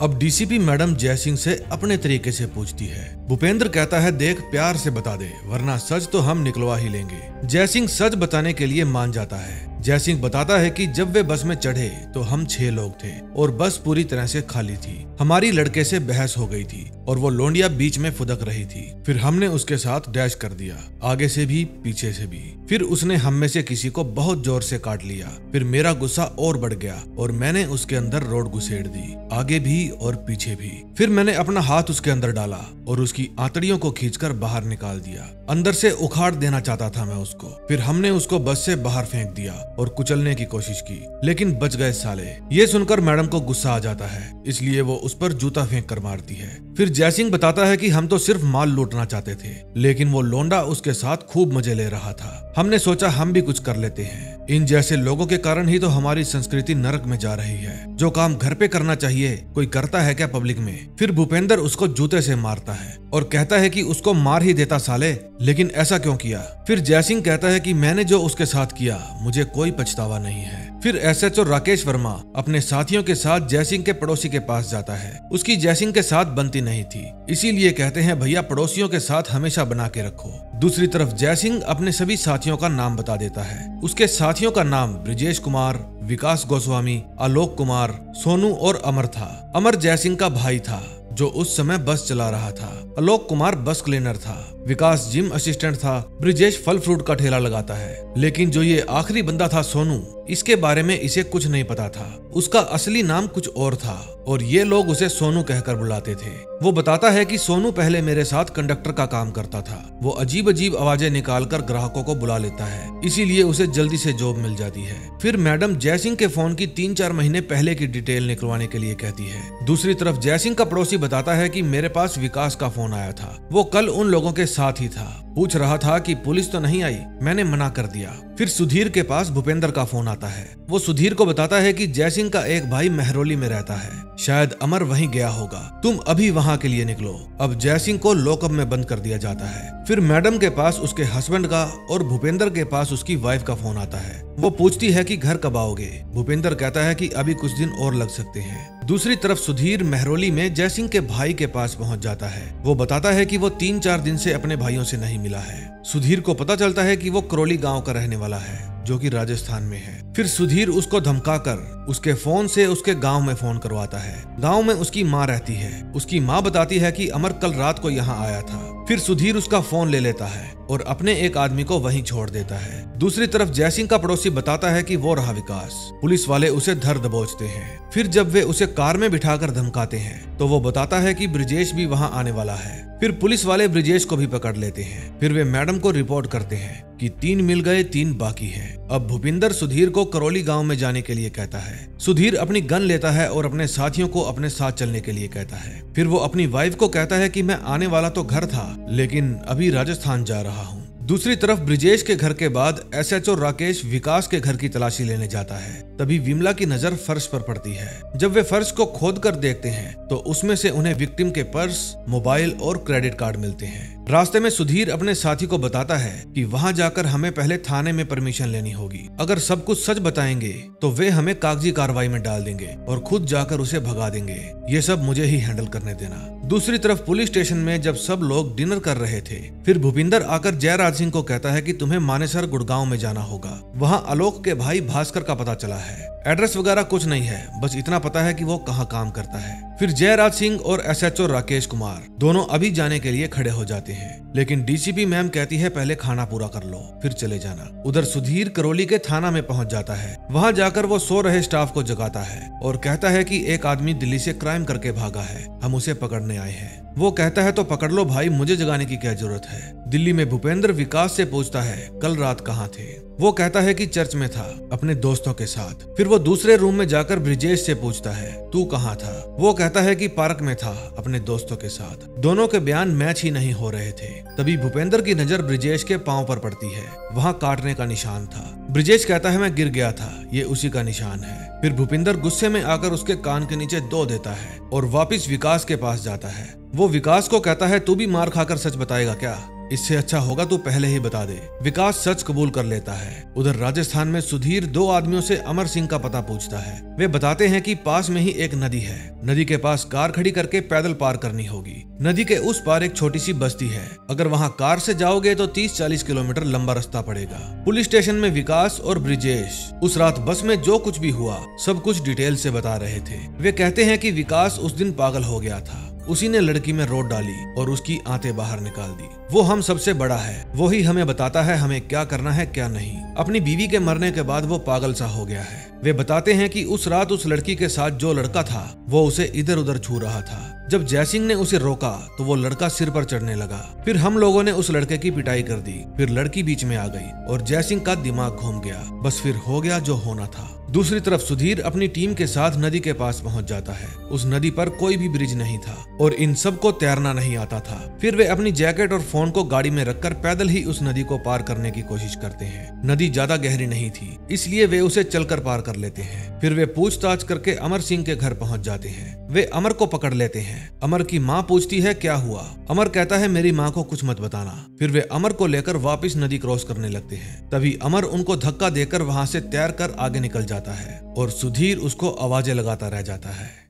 अब डीसीपी मैडम जयसिंह से अपने तरीके से पूछती है। भूपेंद्र कहता है, देख, प्यार से बता दे, वरना सच तो हम निकलवा ही लेंगे। जयसिंह सच बताने के लिए मान जाता है। जयसिंह बताता है कि जब वे बस में चढ़े तो हम छह लोग थे और बस पूरी तरह से खाली थी। हमारी लड़के से बहस हो गई थी और वो लोंडिया बीच में फुदक रही थी। फिर हमने उसके साथ डैश कर दिया, आगे से भी, पीछे से भी। फिर उसने हम में से किसी को बहुत ज़ोर से काट लिया। फिर मेरा गुस्सा और बढ़ गया और मैंने उसके अंदर रोड घुसेड़ दी, आगे भी और पीछे भी। फिर मैंने अपना हाथ उसके अंदर डाला और उसकी आंतड़ियों को खींचकर बाहर निकाल दिया। अंदर से उखाड़ देना चाहता था मैं उसको। फिर हमने उसको बस से बाहर फेंक दिया और कुचलने की कोशिश की, लेकिन बच गए साले। ये सुनकर मैडम को गुस्सा आ जाता है, इसलिए वो उस पर जूता फेंक कर मारती है। फिर जयसिंह बताता है कि हम तो सिर्फ़ माल लूटना चाहते थे, लेकिन वो लोंडा उसके साथ खूब मज़े ले रहा था। हमने सोचा हम भी कुछ कर लेते हैं। इन जैसे लोगों के कारण ही तो हमारी संस्कृति नरक में जा रही है। जो काम घर पे करना चाहिए, कोई करता है क्या पब्लिक में? फिर भूपेंद्र उसको जूते से मारता है और कहता है कि उसको मार ही देता साले, लेकिन ऐसा क्यों किया? फिर जयसिंह कहता है कि मैंने जो उसके साथ किया, मुझे कोई पछतावा नहीं है। फिर एसएचओ राकेश वर्मा अपने साथियों के साथ जयसिंह के पड़ोसी के पास जाता है। उसकी जयसिंह के साथ बनती नहीं थी। इसीलिए कहते हैं, भैया, पड़ोसियों के साथ हमेशा बना के रखो। दूसरी तरफ़ जयसिंह अपने सभी साथियों का नाम बता देता है। उसके साथियों का नाम ब्रिजेश कुमार, विकास गोस्वामी, आलोक कुमार, सोनू और अमर था। अमर जयसिंह का भाई था। जो उस समय बस चला रहा था। अलोक कुमार बस क्लीनर था। विकास जिम असिस्टेंट था। ब्रिजेश फल फ्रूट का ठेला लगाता है। लेकिन जो ये आखिरी बंदा था सोनू, इसके बारे में इसे कुछ नहीं पता था। उसका असली नाम कुछ और था। और ये लोग उसे सोनू कहकर बुलाते थे। वो बताता है कि सोनू पहले मेरे साथ कंडक्टर का काम करता था। वो अजीब अजीब आवाज़ें निकालकर ग्राहकों को बुला लेता है। इसीलिए उसे जल्दी से जॉब मिल जाती है। फिर मैडम जयसिंह के फ़ोन की तीन चार महीने पहले की डिटेल निकलवाने के लिए कहती है। दूसरी तरफ़ जयसिंह का पड़ोसी बताता है की मेरे पास विकास का फ़ोन आया था। वो कल उन लोगों के साथ ही था। पूछ रहा था कि पुलिस तो नहीं आई, मैंने मना कर दिया। फिर सुधीर के पास भूपेंद्र का फ़ोन आता है। वो सुधीर को बताता है कि जयसिंह का एक भाई मेहरोली में रहता है। शायद अमर वहीं गया होगा। तुम अभी वहाँ के लिए निकलो। अब जयसिंह को लॉकअप में बंद कर दिया जाता है। फिर मैडम के पास उसके हस्बैंड का और भूपेंद्र के पास उसकी वाइफ का फ़ोन आता है। वो पूछती है कि घर कब आओगे? भूपेंद्र कहता है कि अभी कुछ दिन और लग सकते हैं। दूसरी तरफ़ सुधीर मेहरोली में जयसिंह के भाई के पास पहुँच जाता है। वो बताता है कि वो तीन चार दिन से अपने भाइयों से नहीं मिला है। सुधीर को पता चलता है कि वो करोली गाँव का रहने वाला है, जो कि राजस्थान में है। फिर सुधीर उसको धमकाकर उसके फ़ोन से उसके गाँव में फ़ोन करवाता है। गाँव में उसकी माँ रहती है। उसकी माँ बताती है कि अमर कल रात को यहाँ आया था। फिर सुधीर उसका फ़ोन ले लेता है और अपने एक आदमी को वहीं छोड़ देता है। दूसरी तरफ़ जयसिंह का पड़ोसी बताता है कि वो रहा विकास। पुलिस वाले उसे धर दबोचते हैं। फिर जब वे उसे कार में बिठाकर धमकाते हैं तो वो बताता है कि ब्रिजेश भी वहाँ आने वाला है। फिर पुलिस वाले ब्रिजेश को भी पकड़ लेते हैं। फिर वे मैडम को रिपोर्ट करते हैं कि तीन मिल गए, तीन बाकी हैं। अब भूपिंदर सुधीर को करौली गाँव में जाने के लिए कहता है। सुधीर अपनी गन लेता है और अपने साथियों को अपने साथ चलने के लिए कहता है। फिर वो अपनी वाइफ को कहता है कि मैं आने वाला तो घर था, लेकिन अभी राजस्थान जा रहा हूँ। दूसरी तरफ़ ब्रिजेश के घर के बाद एसएचओ राकेश विकास के घर की तलाशी लेने जाता है। तभी विमला की नज़र फर्श पर पड़ती है। जब वे फर्श को खोद कर देखते हैं तो उसमें से उन्हें विक्टिम के पर्स मोबाइल और क्रेडिट कार्ड मिलते हैं। रास्ते में सुधीर अपने साथी को बताता है कि वहाँ जाकर हमें पहले थाने में परमिशन लेनी होगी। अगर सब कुछ सच बताएँगे तो वे हमें कागज़ी कार्रवाई में डाल देंगे और खुद जाकर उसे भगा देंगे। ये सब मुझे ही हैंडल करने देना। दूसरी तरफ़ पुलिस स्टेशन में जब सब लोग डिनर कर रहे थे, फिर भूपिंदर आकर जयराज सिंह को कहता है कि तुम्हें मानेसर गुड़गांव में जाना होगा। वहाँ आलोक के भाई भास्कर का पता चला है। एड्रेस वगैरह कुछ नहीं है, बस इतना पता है कि वो कहाँ काम करता है। फिर जयराज सिंह और एसएचओ राकेश कुमार दोनों अभी जाने के लिए खड़े हो जाते हैं। लेकिन डीसीपी मैम कहती है, पहले खाना पूरा कर लो, फिर चले जाना। उधर सुधीर करोली के थाना में पहुँच जाता है। वहाँ जाकर वो सो रहे स्टाफ को जगाता है और कहता है कि एक आदमी दिल्ली से क्राइम करके भागा है। हम उसे पकड़ने आए हैं। वो कहता है तो पकड़ लो भाई, मुझे जगाने की क्या ज़रूरत है? दिल्ली में भूपेंद्र विकास से पूछता है, कल रात कहाँ थे? वो कहता है कि चर्च में था, अपने दोस्तों के साथ। फिर वो दूसरे रूम में जाकर ब्रिजेश से पूछता है, तू कहाँ था? वो कहता है कि पार्क में था, अपने दोस्तों के साथ। दोनों के बयान मैच ही नहीं हो रहे थे। तभी भूपेंद्र की नज़र ब्रिजेश के पाँव पर पड़ती है। वहाँ काटने का निशान था। ब्रिजेश कहता है, मैं गिर गया था, ये उसी का निशान है। फिर भूपिंदर गुस्से में आकर उसके कान के नीचे दो देता है और वापिस विकास के पास जाता है। वो विकास को कहता है, तू भी मार खाकर सच बताएगा क्या? इससे अच्छा होगा तू पहले ही बता दे। विकास सच कबूल कर लेता है। उधर राजस्थान में सुधीर दो आदमियों से अमर सिंह का पता पूछता है। वे बताते हैं कि पास में ही एक नदी है। नदी के पास कार खड़ी करके पैदल पार करनी होगी। नदी के उस पार एक छोटी सी बस्ती है। अगर वहाँ कार से जाओगे तो 30-40 किलोमीटर लंबा रास्ता पड़ेगा। पुलिस स्टेशन में विकास और ब्रिजेश उस रात बस में जो कुछ भी हुआ, सब कुछ डिटेल से बता रहे थे। वे कहते हैं कि विकास उस दिन पागल हो गया था। उसी ने लड़की में रोड डाली और उसकी आते बाहर निकाल दी। वो हम सबसे बड़ा है। वो ही हमें बताता है हमें क्या करना है, क्या नहीं। अपनी बीवी के मरने के बाद वो पागल सा हो गया है। वे बताते हैं कि उस रात उस लड़की के साथ जो लड़का था, वो उसे इधर उधर छू रहा था। जब जयसिंह ने उसे रोका तो वो लड़का सिर पर चढ़ने लगा। फिर हम लोगों ने उस लड़के की पिटाई कर दी। फिर लड़की बीच में आ गई और जयसिंह का दिमाग घूम गया। बस फिर हो गया जो होना था। दूसरी तरफ़ सुधीर अपनी टीम के साथ नदी के पास पहुँच जाता है। उस नदी पर कोई भी ब्रिज नहीं था और इन सबको तैरना नहीं आता था। फिर वे अपनी जैकेट और फ़ोन को गाड़ी में रखकर पैदल ही उस नदी को पार करने की कोशिश करते हैं। नदी ज़्यादा गहरी नहीं थी, इसलिए वे उसे चलकर पार कर लेते हैं। फिर वे पूछताछ करके अमर सिंह के घर पहुँच जाते हैं। वे अमर को पकड़ लेते हैं। अमर की माँ पूछती है, क्या हुआ? अमर कहता है, मेरी माँ को कुछ मत बताना। फिर वे अमर को लेकर वापिस नदी क्रॉस करने लगते हैं। तभी अमर उनको धक्का देकर वहाँ से तैर कर आगे निकल जाता है और सुधीर उसको आवाज़ें लगाता रह जाता है।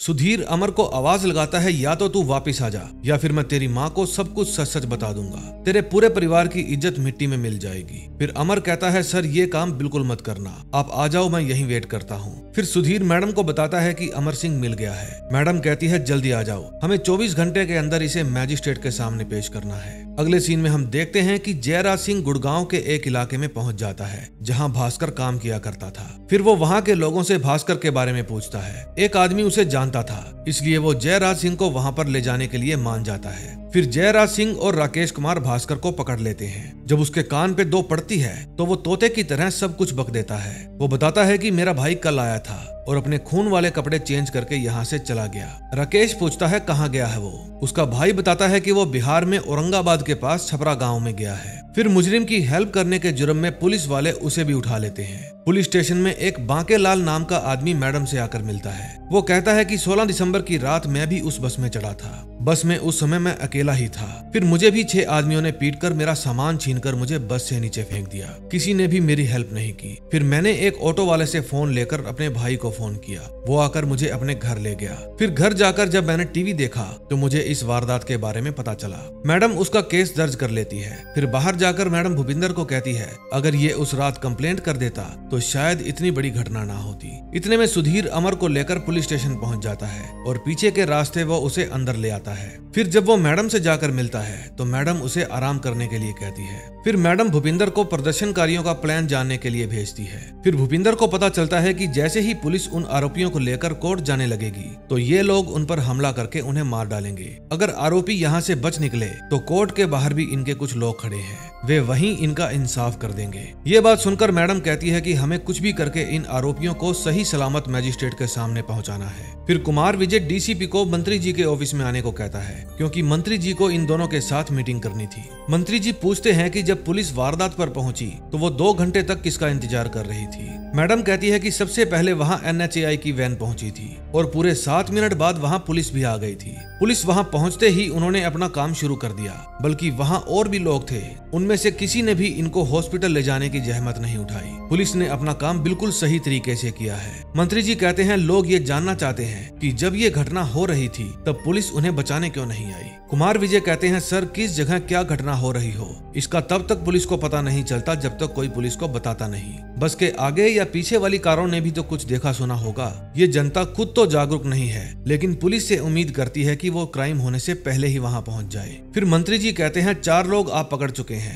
सुधीर अमर को आवाज़ लगाता है, या तो तू वापिस आ जा, या फिर मैं तेरी माँ को सब कुछ सच सच बता दूँगा। तेरे पूरे परिवार की इज़्ज़त मिट्टी में मिल जाएगी फिर अमर कहता है, सर, ये काम बिल्कुल मत करना। आप आ जाओ, मैं यहीं वेट करता हूँ फिर सुधीर मैडम को बताता है कि अमर सिंह मिल गया है। मैडम कहती है, जल्दी आ जाओ। हमें 24 घंटे के अंदर इसे मैजिस्ट्रेट के सामने पेश करना है। अगले सीन में हम देखते हैं कि जयराज सिंह गुड़गांव के एक इलाके में पहुँच जाता है, जहाँ भास्कर काम किया करता था। फिर वो वहाँ के लोगों से भास्कर के बारे में पूछता है। एक आदमी उसे जानता था, इसलिए वो जयराज सिंह को वहाँ पर ले जाने के लिए मान जाता है। फिर जयराज सिंह और राकेश कुमार भास्कर को पकड़ लेते हैं। जब उसके कान पे दो पड़ती है तो वो तोते की तरह सब कुछ बक देता है। वो बताता है कि मेरा भाई कल आया था और अपने खून वाले कपड़े चेंज करके यहाँ से चला गया। राकेश पूछता है कहाँ गया है वो? उसका भाई बताता है कि वो बिहार में औरंगाबाद के पास छपरा गाँव में गया है। फिर मुजरिम की हेल्प करने के जुर्म में पुलिस वाले उसे भी उठा लेते हैं। पुलिस स्टेशन में एक बांके लाल नाम का आदमी मैडम से आकर मिलता है। वो कहता है कि 16 दिसंबर की रात मैं भी उस बस में चढ़ा था। बस में उस समय मैं अकेला ही था। फिर मुझे भी छह आदमियों ने पीट कर मेरा सामान छीन कर मुझे बस से नीचे फेंक दिया। किसी ने भी मेरी हेल्प नहीं की। फिर मैंने एक ऑटो वाले से फ़ोन लेकर अपने भाई को फ़ोन किया। वो आकर मुझे अपने घर ले गया। फिर घर जाकर जब मैंने टीवी देखा तो मुझे इस वारदात के बारे में पता चला। मैडम उसका केस दर्ज कर लेती है। फिर बाहर जाकर मैडम भूपिंदर को कहती है, अगर ये उस रात कंप्लेंट कर देता तो शायद इतनी बड़ी घटना ना होती। इतने में सुधीर अमर को लेकर पुलिस स्टेशन पहुँच जाता है और पीछे के रास्ते वो उसे अंदर ले आता है। फिर जब वो मैडम से जाकर मिलता है तो मैडम उसे आराम करने के लिए कहती है। फिर मैडम भूपिंदर को प्रदर्शनकारियों का प्लान जानने के लिए भेजती है। फिर भूपिंदर को पता चलता है कि जैसे ही पुलिस उन आरोपियों को लेकर कोर्ट जाने लगेगी तो ये लोग उन पर हमला करके उन्हें मार डालेंगे। अगर आरोपी यहाँ से बच निकले तो कोर्ट के बाहर भी इनके कुछ लोग खड़े हैं। वे वहीं इनका इंसाफ कर देंगे। ये बात सुनकर मैडम कहती है कि हमें कुछ भी करके इन आरोपियों को सही सलामत मैजिस्ट्रेट के सामने पहुंचाना है। फिर कुमार विजय डीसीपी को मंत्री जी के ऑफ़िस में आने को कहता है, क्योंकि मंत्री जी को इन दोनों के साथ मीटिंग करनी थी। मंत्री जी पूछते हैं कि जब पुलिस वारदात पर पहुँची तो वो दो घंटे तक किसका इंतज़ार कर रही थी? मैडम कहती है कि सबसे पहले वहाँ एनएचएआई की वैन पहुँची थी, और पूरे सात मिनट बाद वहाँ पुलिस भी आ गई थी। पुलिस वहाँ पहुँचते ही उन्होंने अपना काम शुरू कर दिया, बल्कि वहाँ और भी लोग थे। उनमें से किसी ने भी इनको हॉस्पिटल ले जाने की जहमत नहीं उठाई। पुलिस ने अपना काम बिल्कुल सही तरीके से किया है। मंत्री जी कहते हैं, लोग ये जानना चाहते हैं कि जब ये घटना हो रही थी, तब पुलिस उन्हें बचाने क्यों नहीं आई? कुमार विजय कहते हैं, सर, किस जगह क्या घटना हो रही हो? इसका तब तक पुलिस को पता नहीं चलता जब तक कोई पुलिस को बताता नहीं। बस के आगे या पीछे वाली कारों ने भी तो कुछ देखा सुना होगा। ये जनता खुद तो जागरूक नहीं है, लेकिन पुलिस से उम्मीद करती है कि वो क्राइम होने से पहले ही वहाँ पहुँच जाए। फिर मंत्री जी कहते हैं, चार लोग आप पकड़ चुके हैं।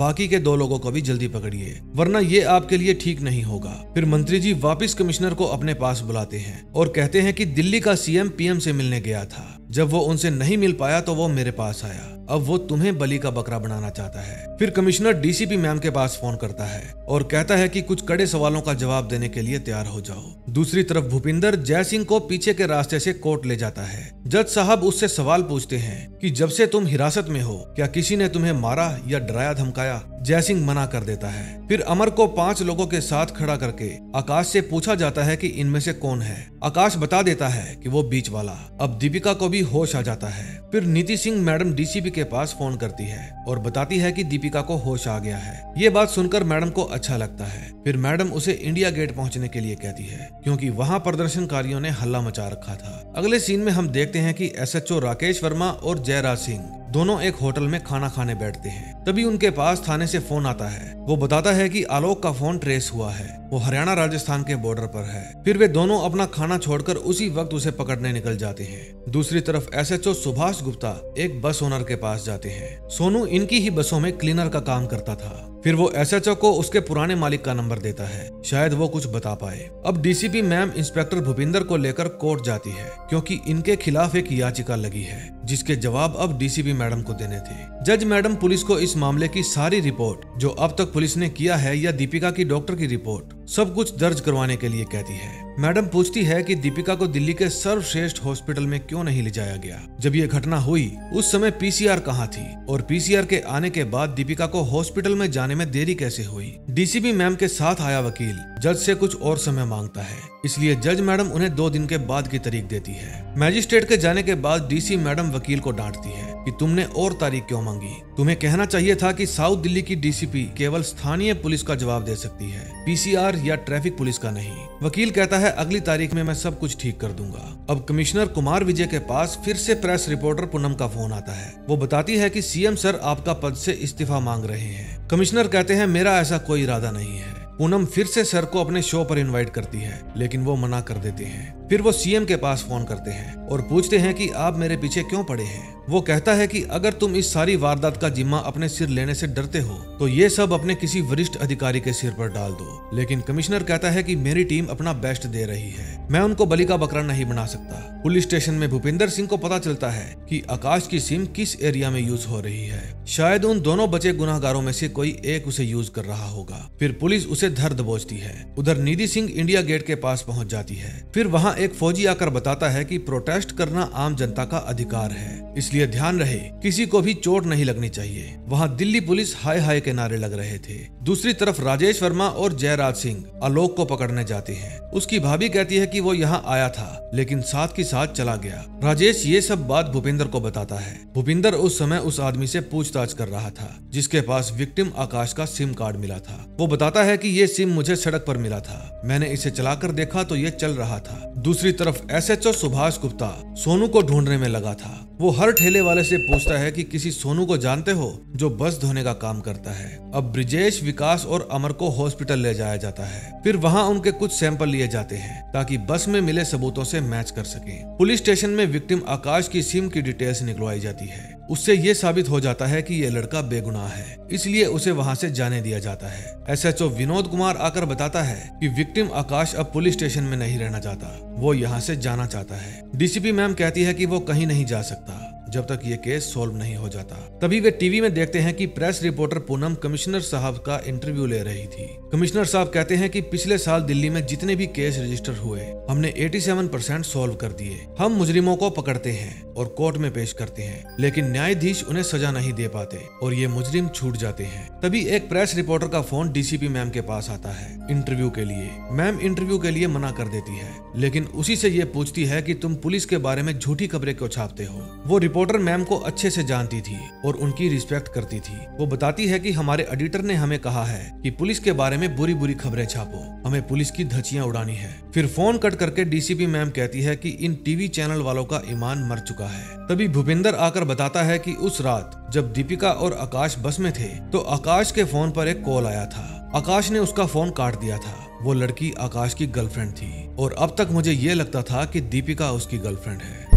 बाकी के दो लोगों को भी जल्दी पकड़िए, वरना ये आपके लिए ठीक नहीं होगा। फिर मंत्री जी वापिस कमिश्नर को अपने पास बुलाते हैं और कहते हैं कि दिल्ली का सीएम पीएम से मिलने गया था। जब वो उनसे नहीं मिल पाया तो वो मेरे पास आया। अब वो तुम्हें बलि का बकरा बनाना चाहता है। फिर कमिश्नर डीसीपी मैम के पास फ़ोन करता है और कहता है कि कुछ कड़े सवालों का जवाब देने के लिए तैयार हो जाओ। दूसरी तरफ़ भूपिंदर जय सिंह को पीछे के रास्ते से कोर्ट ले जाता है। जज साहब उससे सवाल पूछते हैं कि जब से तुम हिरासत में हो, क्या किसी ने तुम्हें मारा या डराया, धमकाया? जयसिंह मना कर देता है। फिर अमर को पाँच लोगों के साथ खड़ा करके आकाश से पूछा जाता है कि इनमें से कौन है। आकाश बता देता है कि वो बीच वाला। अब दीपिका को भी होश आ जाता है। फिर नीति सिंह मैडम डीसीपी के पास फ़ोन करती है और बताती है कि दीपिका को होश आ गया है। ये बात सुनकर मैडम को अच्छा लगता है। फिर मैडम उसे इंडिया गेट पहुँचने के लिए कहती है, क्योंकि वहाँ प्रदर्शनकारियों ने हल्ला मचा रखा था। अगले सीन में हम देखते हैं कि एसएचओ राकेश वर्मा और जयराज सिंह दोनों एक होटल में खाना खाने बैठते हैं। तभी उनके पास थाने से फ़ोन आता है। वो बताता है कि आलोक का फ़ोन ट्रेस हुआ है। वो हरियाणा राजस्थान के बॉर्डर पर है। फिर वे दोनों अपना खाना छोड़कर उसी वक्त उसे पकड़ने निकल जाते हैं। दूसरी तरफ़ एसएचओ सुभाष गुप्ता एक बस ओनर के पास जाते हैं। सोनू इनकी ही बसों में क्लीनर का काम करता था। फिर वो एसएचओ को उसके पुराने मालिक का नंबर देता है। शायद वो कुछ बता पाए। अब डीसीपी मैम इंस्पेक्टर भूपिंदर को लेकर कोर्ट जाती है, क्योंकि इनके खिलाफ एक याचिका लगी है, जिसके जवाब अब डीसीपी मैडम को देने थे। जज मैडम पुलिस को इस मामले की सारी रिपोर्ट, जो अब तक पुलिस ने किया है, या दीपिका की डॉक्टर की रिपोर्ट, सब कुछ दर्ज करवाने के लिए कहती है। मैडम पूछती है कि दीपिका को दिल्ली के सर्वश्रेष्ठ हॉस्पिटल में क्यों नहीं ले जाया गया? जब ये घटना हुई, उस समय पीसीआर कहाँ थी? और पीसीआर के आने के बाद दीपिका को हॉस्पिटल में जाने में देरी कैसे हुई? डीसीपी मैम के साथ आया वकील, जज से कुछ और समय माँगता है। इसलिए जज मैडम उन्हें दो दिन के बाद की तारीख देती है। मैजिस्ट्रेट के जाने के बाद डीसी मैडम वकील को डांटती है। कि तुमने और तारीख क्यों मांगी? तुम्हें कहना चाहिए था कि साउथ दिल्ली की डीसीपी केवल स्थानीय पुलिस का जवाब दे सकती है पीसीआर या ट्रैफ़िक पुलिस का नहीं। वकील कहता है, अगली तारीख में मैं सब कुछ ठीक कर दूँगा। अब कमिश्नर कुमार विजय के पास फिर से प्रेस रिपोर्टर पूनम का फ़ोन आता है। वो बताती है कि सीएम सर आपका पद से इस्तीफा मांग रहे हैं। कमिश्नर कहते हैं, मेरा ऐसा कोई इरादा नहीं है। पूनम फिर से सर को अपने शो पर इनवाइट करती है, लेकिन वो मना कर देते हैं। फिर वो सीएम के पास फ़ोन करते हैं और पूछते हैं कि आप मेरे पीछे क्यों पड़े हैं? वो कहता है कि अगर तुम इस सारी वारदात का जिम्मा अपने सिर लेने से डरते हो तो ये सब अपने किसी वरिष्ठ अधिकारी के सिर पर डाल दो। लेकिन कमिश्नर कहता है कि मेरी टीम अपना बेस्ट दे रही है। मैं उनको बलि का बकरा नहीं बना सकता। पुलिस स्टेशन में भूपिंदर सिंह को पता चलता है कि आकाश की सिम किस एरिया में यूज़ हो रही है। शायद उन दोनों बचे गुनाहगारों में से कोई एक उसे यूज़ कर रहा होगा। फिर पुलिस उसे धर दबोचती है। उधर निधि सिंह इंडिया गेट के पास पहुँच जाती है। फिर वहाँ एक फौजी आकर बताता है कि प्रोटेस्ट करना आम जनता का अधिकार है। इसलिए ध्यान रहे, किसी को भी चोट नहीं लगनी चाहिए। वहाँ दिल्ली पुलिस हाय हाय के नारे लग रहे थे। दूसरी तरफ़ राजेश वर्मा और जयराज सिंह आलोक को पकड़ने जाते हैं। उसकी भाभी कहती है कि वो यहाँ आया था, लेकिन साथ की साथ चला गया। राजेश ये सब बात भूपिंदर को बताता है। भूपिंदर उस समय उस आदमी से पूछताछ कर रहा था, जिसके पास विक्टिम आकाश का सिम कार्ड मिला था। वो बताता है कि ये सिम मुझे सड़क पर मिला था। मैंने इसे चलाकर देखा तो ये चल रहा था। दूसरी तरफ़ एसएचओ सुभाष गुप्ता। सोनू को ढूँढने में लगा था। वो हर ठेले वाले से पूछता है कि किसी सोनू को जानते हो जो बस धोने का काम करता है? अब ब्रिजेश, विकास और अमर को हॉस्पिटल ले जाया जाता है। फिर वहाँ उनके कुछ सैंपल लिए जाते हैं, ताकि बस में मिले सबूतों से मैच कर सके। पुलिस स्टेशन में विक्टिम आकाश की सिम की डिटेल्स निकलवाई जाती है। उससे ये साबित हो जाता है कि ये लड़का बेगुनाह है, इसलिए उसे वहाँ से जाने दिया जाता है। एसएचओ विनोद कुमार आकर बताता है कि विक्टिम आकाश अब पुलिस स्टेशन में नहीं रहना चाहता, वो यहाँ से जाना चाहता है। डीसीपी मैम कहती है कि वो कहीं नहीं जा सकता। जब तक ये केस सोल्व नहीं हो जाता। तभी वे टीवी में देखते हैं कि प्रेस रिपोर्टर पूनम कमिश्नर साहब का इंटरव्यू ले रही थी। कमिश्नर साहब कहते हैं कि पिछले साल दिल्ली में जितने भी केस रजिस्टर हुए, हमने 87 परसेंट सोल्व कर दिए। हम मुजरिमों को पकड़ते हैं और कोर्ट में पेश करते हैं, लेकिन न्यायाधीश उन्हें सजा नहीं दे पाते और ये मुजरिम छूट जाते हैं। तभी एक प्रेस रिपोर्टर का फ़ोन डीसीपी मैम के पास आता है, इंटरव्यू के लिए। मैम इंटरव्यू के लिए मना कर देती है, लेकिन उसी से ये पूछती है कि तुम पुलिस के बारे में झूठी खबरें क्यों छापते हो? वो रिपोर्ट रिपोर्टर मैम को अच्छे से जानती थी और उनकी रिस्पेक्ट करती थी। वो बताती है कि हमारे एडिटर ने हमें कहा है कि पुलिस के बारे में बुरी बुरी खबरें छापो। हमें पुलिस की धचियाँ उड़ानी है। फिर फ़ोन कट करके डीसीपी मैम कहती है कि इन टीवी चैनल वालों का ईमान मर चुका है। तभी भूपिंदर आकर बताता है कि उस रात जब दीपिका और आकाश बस में थे तो आकाश के फ़ोन पर एक कॉल आया था। आकाश ने उसका फ़ोन काट दिया था। वो लड़की आकाश की गर्लफ्रेंड थी और अब तक मुझे ये लगता था कि दीपिका उसकी गर्लफ्रेंड है।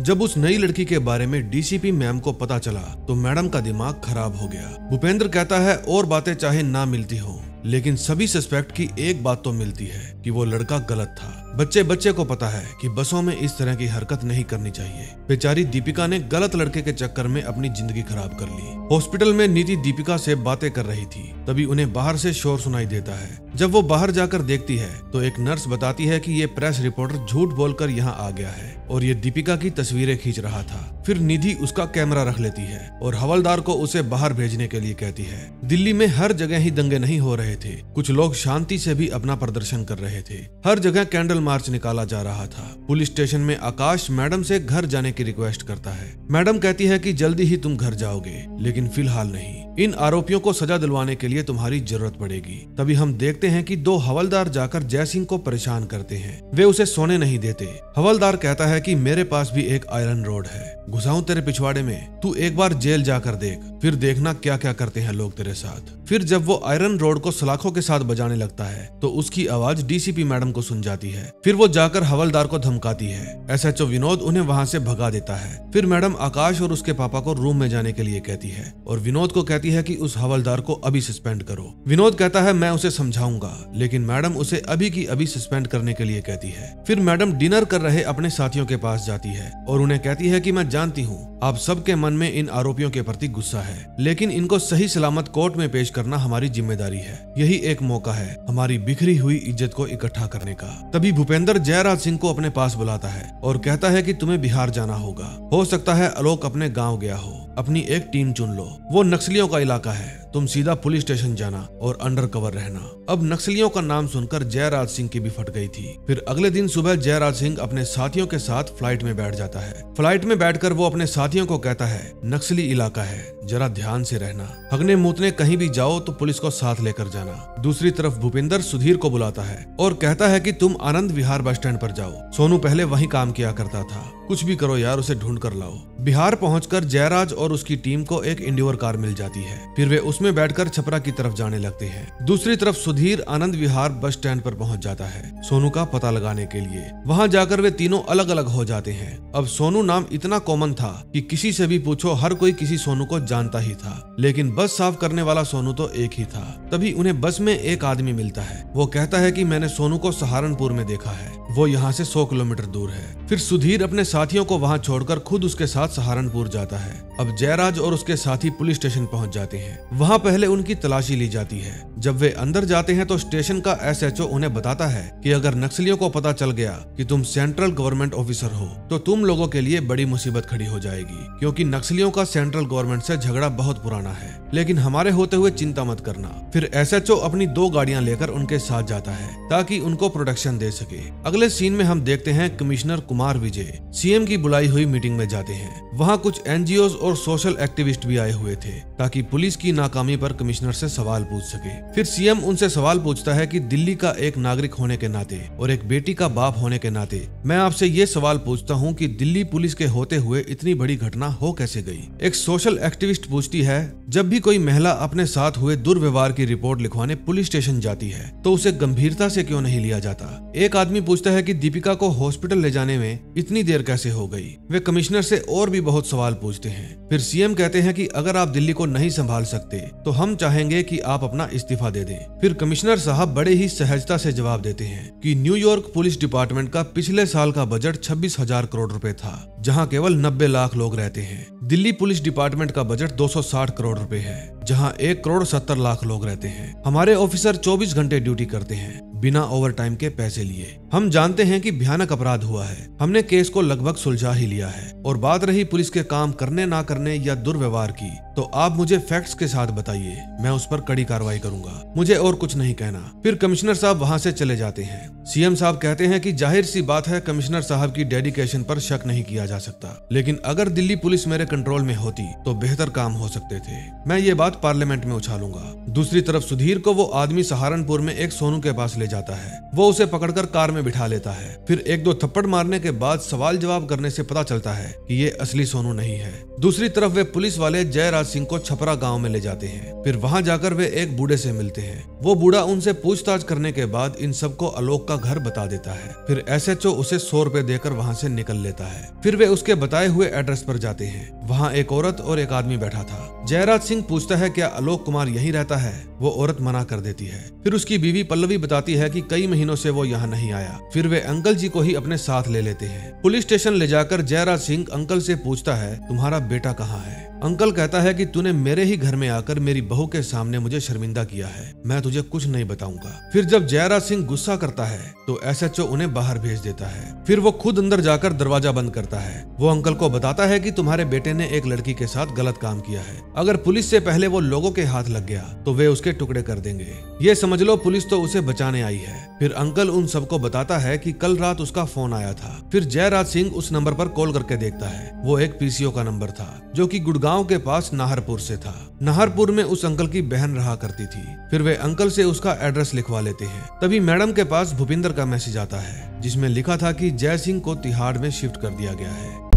जब उस नई लड़की के बारे में डीसीपी मैम को पता चला तो मैडम का दिमाग खराब हो गया। भूपेंद्र कहता है, और बातें चाहे ना मिलती हो, लेकिन सभी सस्पेक्ट की एक बात तो मिलती है, कि वो लड़का गलत था। बच्चे बच्चे को पता है कि बसों में इस तरह की हरकत नहीं करनी चाहिए। बेचारी दीपिका ने गलत लड़के के चक्कर में अपनी ज़िंदगी खराब कर ली। हॉस्पिटल में नीति दीपिका से बातें कर रही थी, तभी उन्हें बाहर से शोर सुनाई देता है। जब वो बाहर जाकर देखती है तो एक नर्स बताती है कि ये प्रेस रिपोर्टर झूठ बोलकर यहाँ आ गया है। और ये दीपिका की तस्वीरें खींच रहा था। फिर निधि उसका कैमरा रख लेती है और हवलदार को उसे बाहर भेजने के लिए कहती है। दिल्ली में हर जगह ही दंगे नहीं हो रहे थे। कुछ लोग शांति से भी अपना प्रदर्शन कर रहे थे। हर जगह कैंडल मार्च निकाला जा रहा था। पुलिस स्टेशन में आकाश मैडम से घर जाने की रिक्वेस्ट करता है। मैडम कहती है कि जल्दी ही तुम घर जाओगे, लेकिन फ़िलहाल नहीं। इन आरोपियों को सजा दिलवाने के लिए तुम्हारी ज़रूरत पड़ेगी। तभी हम देखते हैं कि दो हवलदार जाकर जय सिंह को परेशान करते हैं। वे उसे सोने नहीं देते। हवलदार कहता है कि मेरे पास भी एक आयरन रोड है। घुसाऊं तेरे पिछवाड़े में? तू एक बार जेल जाकर देख। फिर देखना क्या क्या करते हैं लोग तेरे साथ। फिर जब वो आयरन रोड को सलाखों के साथ बजाने लगता है तो उसकी आवाज़ डीसीपी मैडम को सुन जाती है। फिर वो जाकर हवलदार को धमकाती है। एसएचओ विनोद उन्हें वहाँ से भगा देता है। फिर मैडम आकाश और उसके पापा को रूम में जाने के लिए कहती है और विनोद को कहती है की उस हवलदार को अभी सस्पेंड करो। विनोद कहता है, मैं उसे समझाऊँगा। लेकिन मैडम उसे अभी की अभी सस्पेंड करने के लिए कहती है। फिर मैडम डिनर कर रहे अपने साथियों के पास जाती है और उन्हें कहती है की मैं जानती हूँ आप सबके मन में इन आरोपियों के प्रति गुस्सा है, लेकिन इनको सही सलामत कोर्ट में पेश करना हमारी ज़िम्मेदारी है। यही एक मौका है हमारी बिखरी हुई इज़्ज़त को इकट्ठा करने का। तभी भूपेंद्र जयराज सिंह को अपने पास बुलाता है और कहता है कि तुम्हें बिहार जाना होगा। हो सकता है अलोक अपने गाँव गया हो। अपनी एक टीम चुन लो। वो नक्सलियों का इलाका है। तुम सीधा पुलिस स्टेशन जाना और अंडर कवर रहना। अब नक्सलियों का नाम सुनकर जयराज सिंह की भी फट गई थी। फिर अगले दिन सुबह जयराज सिंह अपने साथियों के साथ फ़्लाइट में बैठ जाता है। फ़्लाइट में बैठकर वो अपने साथियों को कहता है, नक्सली इलाका है। जरा ध्यान से रहना। हगने मूतने कहीं भी जाओ तो पुलिस को साथ लेकर जाना। दूसरी तरफ़ भूपिंदर सुधीर को बुलाता है और कहता है की तुम आनंद विहार बस स्टैंड पर जाओ। सोनू पहले वही काम किया करता था। कुछ भी करो यार, उसे ढूंढ कर लाओ। बिहार पहुंचकर जयराज और उसकी टीम को एक इंडियोर कार मिल जाती है। फिर वे उसमें बैठकर छपरा की तरफ़ जाने लगते हैं। दूसरी तरफ़ सुधीर आनंद विहार बस स्टैंड पर पहुँच जाता है, सोनू का पता लगाने के लिए। वहाँ जाकर वे तीनों अलग अलग हो जाते हैं। अब सोनू नाम इतना कॉमन था कि किसी से भी पूछो, हर कोई किसी सोनू को जानता ही था। लेकिन बस साफ़ करने वाला सोनू तो एक ही था। तभी उन्हें बस में एक आदमी मिलता है। वो कहता है की मैंने सोनू को सहारनपुर में देखा है। वो यहाँ से 100 किलोमीटर दूर है। फिर सुधीर अपने साथियों को वहाँ छोड़कर खुद उसके साथ सहारनपुर जाता है। अब जयराज और उसके साथी पुलिस स्टेशन पहुँच जाते हैं। वहाँ पहले उनकी तलाशी ली जाती है। जब वे अंदर जाते हैं तो स्टेशन का एसएचओ उन्हें बताता है कि अगर नक्सलियों को पता चल गया कि तुम सेंट्रल गवर्नमेंट ऑफिसर हो तो तुम लोगों के लिए बड़ी मुसीबत खड़ी हो जाएगी, क्योंकि नक्सलियों का सेंट्रल गवर्नमेंट से झगड़ा बहुत पुराना है। लेकिन हमारे होते हुए चिंता मत करना। फिर एसएचओ अपनी दो गाड़ियाँ लेकर उनके साथ जाता है, ताकि उनको प्रोटेक्शन दे सके। अगले सीन में हम देखते हैं कमिश्नर कुमार विजय। सीएम की बुलाई हुई मीटिंग में जाते हैं। वहाँ कुछ एनजीओ और सोशल एक्टिविस्ट भी आए हुए थे, ताकि पुलिस की नाकामी पर कमिश्नर से सवाल पूछ सके। फिर सीएम उनसे सवाल पूछता है कि दिल्ली का एक नागरिक होने के नाते और एक बेटी का बाप होने के नाते, मैं आपसे ये सवाल पूछता हूँ की दिल्ली पुलिस के होते हुए इतनी बड़ी घटना हो कैसे गई? एक सोशल एक्टिविस्ट पूछती है, जब भी कोई महिला अपने साथ हुए दुर्व्यवहार की रिपोर्ट लिखवाने पुलिस स्टेशन जाती है तो उसे गंभीरता से क्यों नहीं लिया जाता? एक आदमी पूछता है कि दीपिका को हॉस्पिटल ले जाने में इतनी देर कैसे हो गई। वे कमिश्नर से और भी बहुत सवाल पूछते हैं। फिर सीएम कहते हैं कि अगर आप दिल्ली को नहीं संभाल सकते तो हम चाहेंगे कि आप अपना इस्तीफा दे दें। फिर कमिश्नर साहब बड़े ही सहजता से जवाब देते हैं कि न्यूयॉर्क पुलिस डिपार्टमेंट का पिछले साल का बजट छब्बीस हज़ार करोड़ रूपए था, जहाँ केवल नब्बे लाख लोग रहते हैं। दिल्ली पुलिस डिपार्टमेंट का बजट 260 करोड़ रूपए है। जहाँ एक करोड़ सत्तर लाख लोग रहते हैं। हमारे ऑफिसर 24 घंटे ड्यूटी करते हैं, बिना ओवर टाइम के पैसे लिए। हम जानते हैं कि भयानक अपराध हुआ है। हमने केस को लगभग सुलझा ही लिया है। और बात रही पुलिस के काम करने ना करने या दुर्व्यवहार की तो आप मुझे फैक्ट्स के साथ बताइए। मैं उस पर कड़ी कार्रवाई करूँगा। मुझे और कुछ नहीं कहना। फिर कमिश्नर साहब वहाँ से चले जाते हैं। सीएम साहब कहते हैं कि ज़ाहिर सी बात है, कमिश्नर साहब की डेडिकेशन पर शक नहीं किया जा सकता। लेकिन अगर दिल्ली पुलिस मेरे कंट्रोल में होती तो बेहतर काम हो सकते थे। मैं ये बात पार्लियामेंट में उछालूँगा। दूसरी तरफ़ सुधीर को वो आदमी सहारनपुर में एक सोनू के पास ले जाता है। वो उसे पकड़कर कार में बिठा लेता है। फिर एक दो थप्पड़ मारने के बाद सवाल जवाब करने से पता चलता है कि ये असली सोनू नहीं है। दूसरी तरफ़ वे पुलिस वाले जयराज सिंह को छपरा गाँव में ले जाते हैं। फिर वहाँ जाकर वे एक बूढ़े से मिलते हैं। वो बूढ़ा उनसे पूछताछ करने के बाद इन सबको आलोक का घर बता देता है। फिर एसएचओ उसे सौ रूपए देकर वहाँ से निकल लेता है। फिर वे उसके बताए हुए एड्रेस पर जाते हैं। वहाँ एक औरत और एक आदमी बैठा था। जयराज सिंह पूछता क्या आलोक कुमार यहीं रहता है, वो औरत मना कर देती है। फिर उसकी बीवी पल्लवी बताती है कि कई महीनों से वो यहाँ नहीं आया। फिर वे अंकल जी को ही अपने साथ ले लेते हैं। पुलिस स्टेशन ले जाकर जयराज सिंह अंकल से पूछता है, तुम्हारा बेटा कहाँ है? अंकल कहता है कि, तूने मेरे ही घर में आकर मेरी बहू के सामने मुझे शर्मिंदा किया है। मैं तुझे कुछ नहीं बताऊँगा। फिर जब जयराज सिंह गुस्सा करता है तो एसएचओ उन्हें बाहर भेज देता है। फिर वो खुद अंदर जाकर दरवाज़ा बंद करता है। वो अंकल को बताता है कि, तुम्हारे बेटे ने एक लड़की के साथ गलत काम किया है। अगर पुलिस से पहले वो लोगों के हाथ लग गया तो वे उसके टुकड़े कर देंगे। ये समझ लो, पुलिस तो उसे बचाने आई है। फिर अंकल उन सबको बताता है कि कल रात उसका फ़ोन आया था। फिर जयराज सिंह उस नंबर पर कॉल करके देखता है। वो एक पीसीओ का नंबर था, जो कि गुड़गांव के पास नाहरपुर से था। नाहरपुर में उस अंकल की बहन रहा करती थी। फिर वे अंकल से उसका एड्रेस लिखवा लेते हैं। तभी मैडम के पास भूपिंदर का मैसेज आता है, जिसमें लिखा था कि जय सिंह को तिहाड़ में शिफ्ट कर दिया गया है।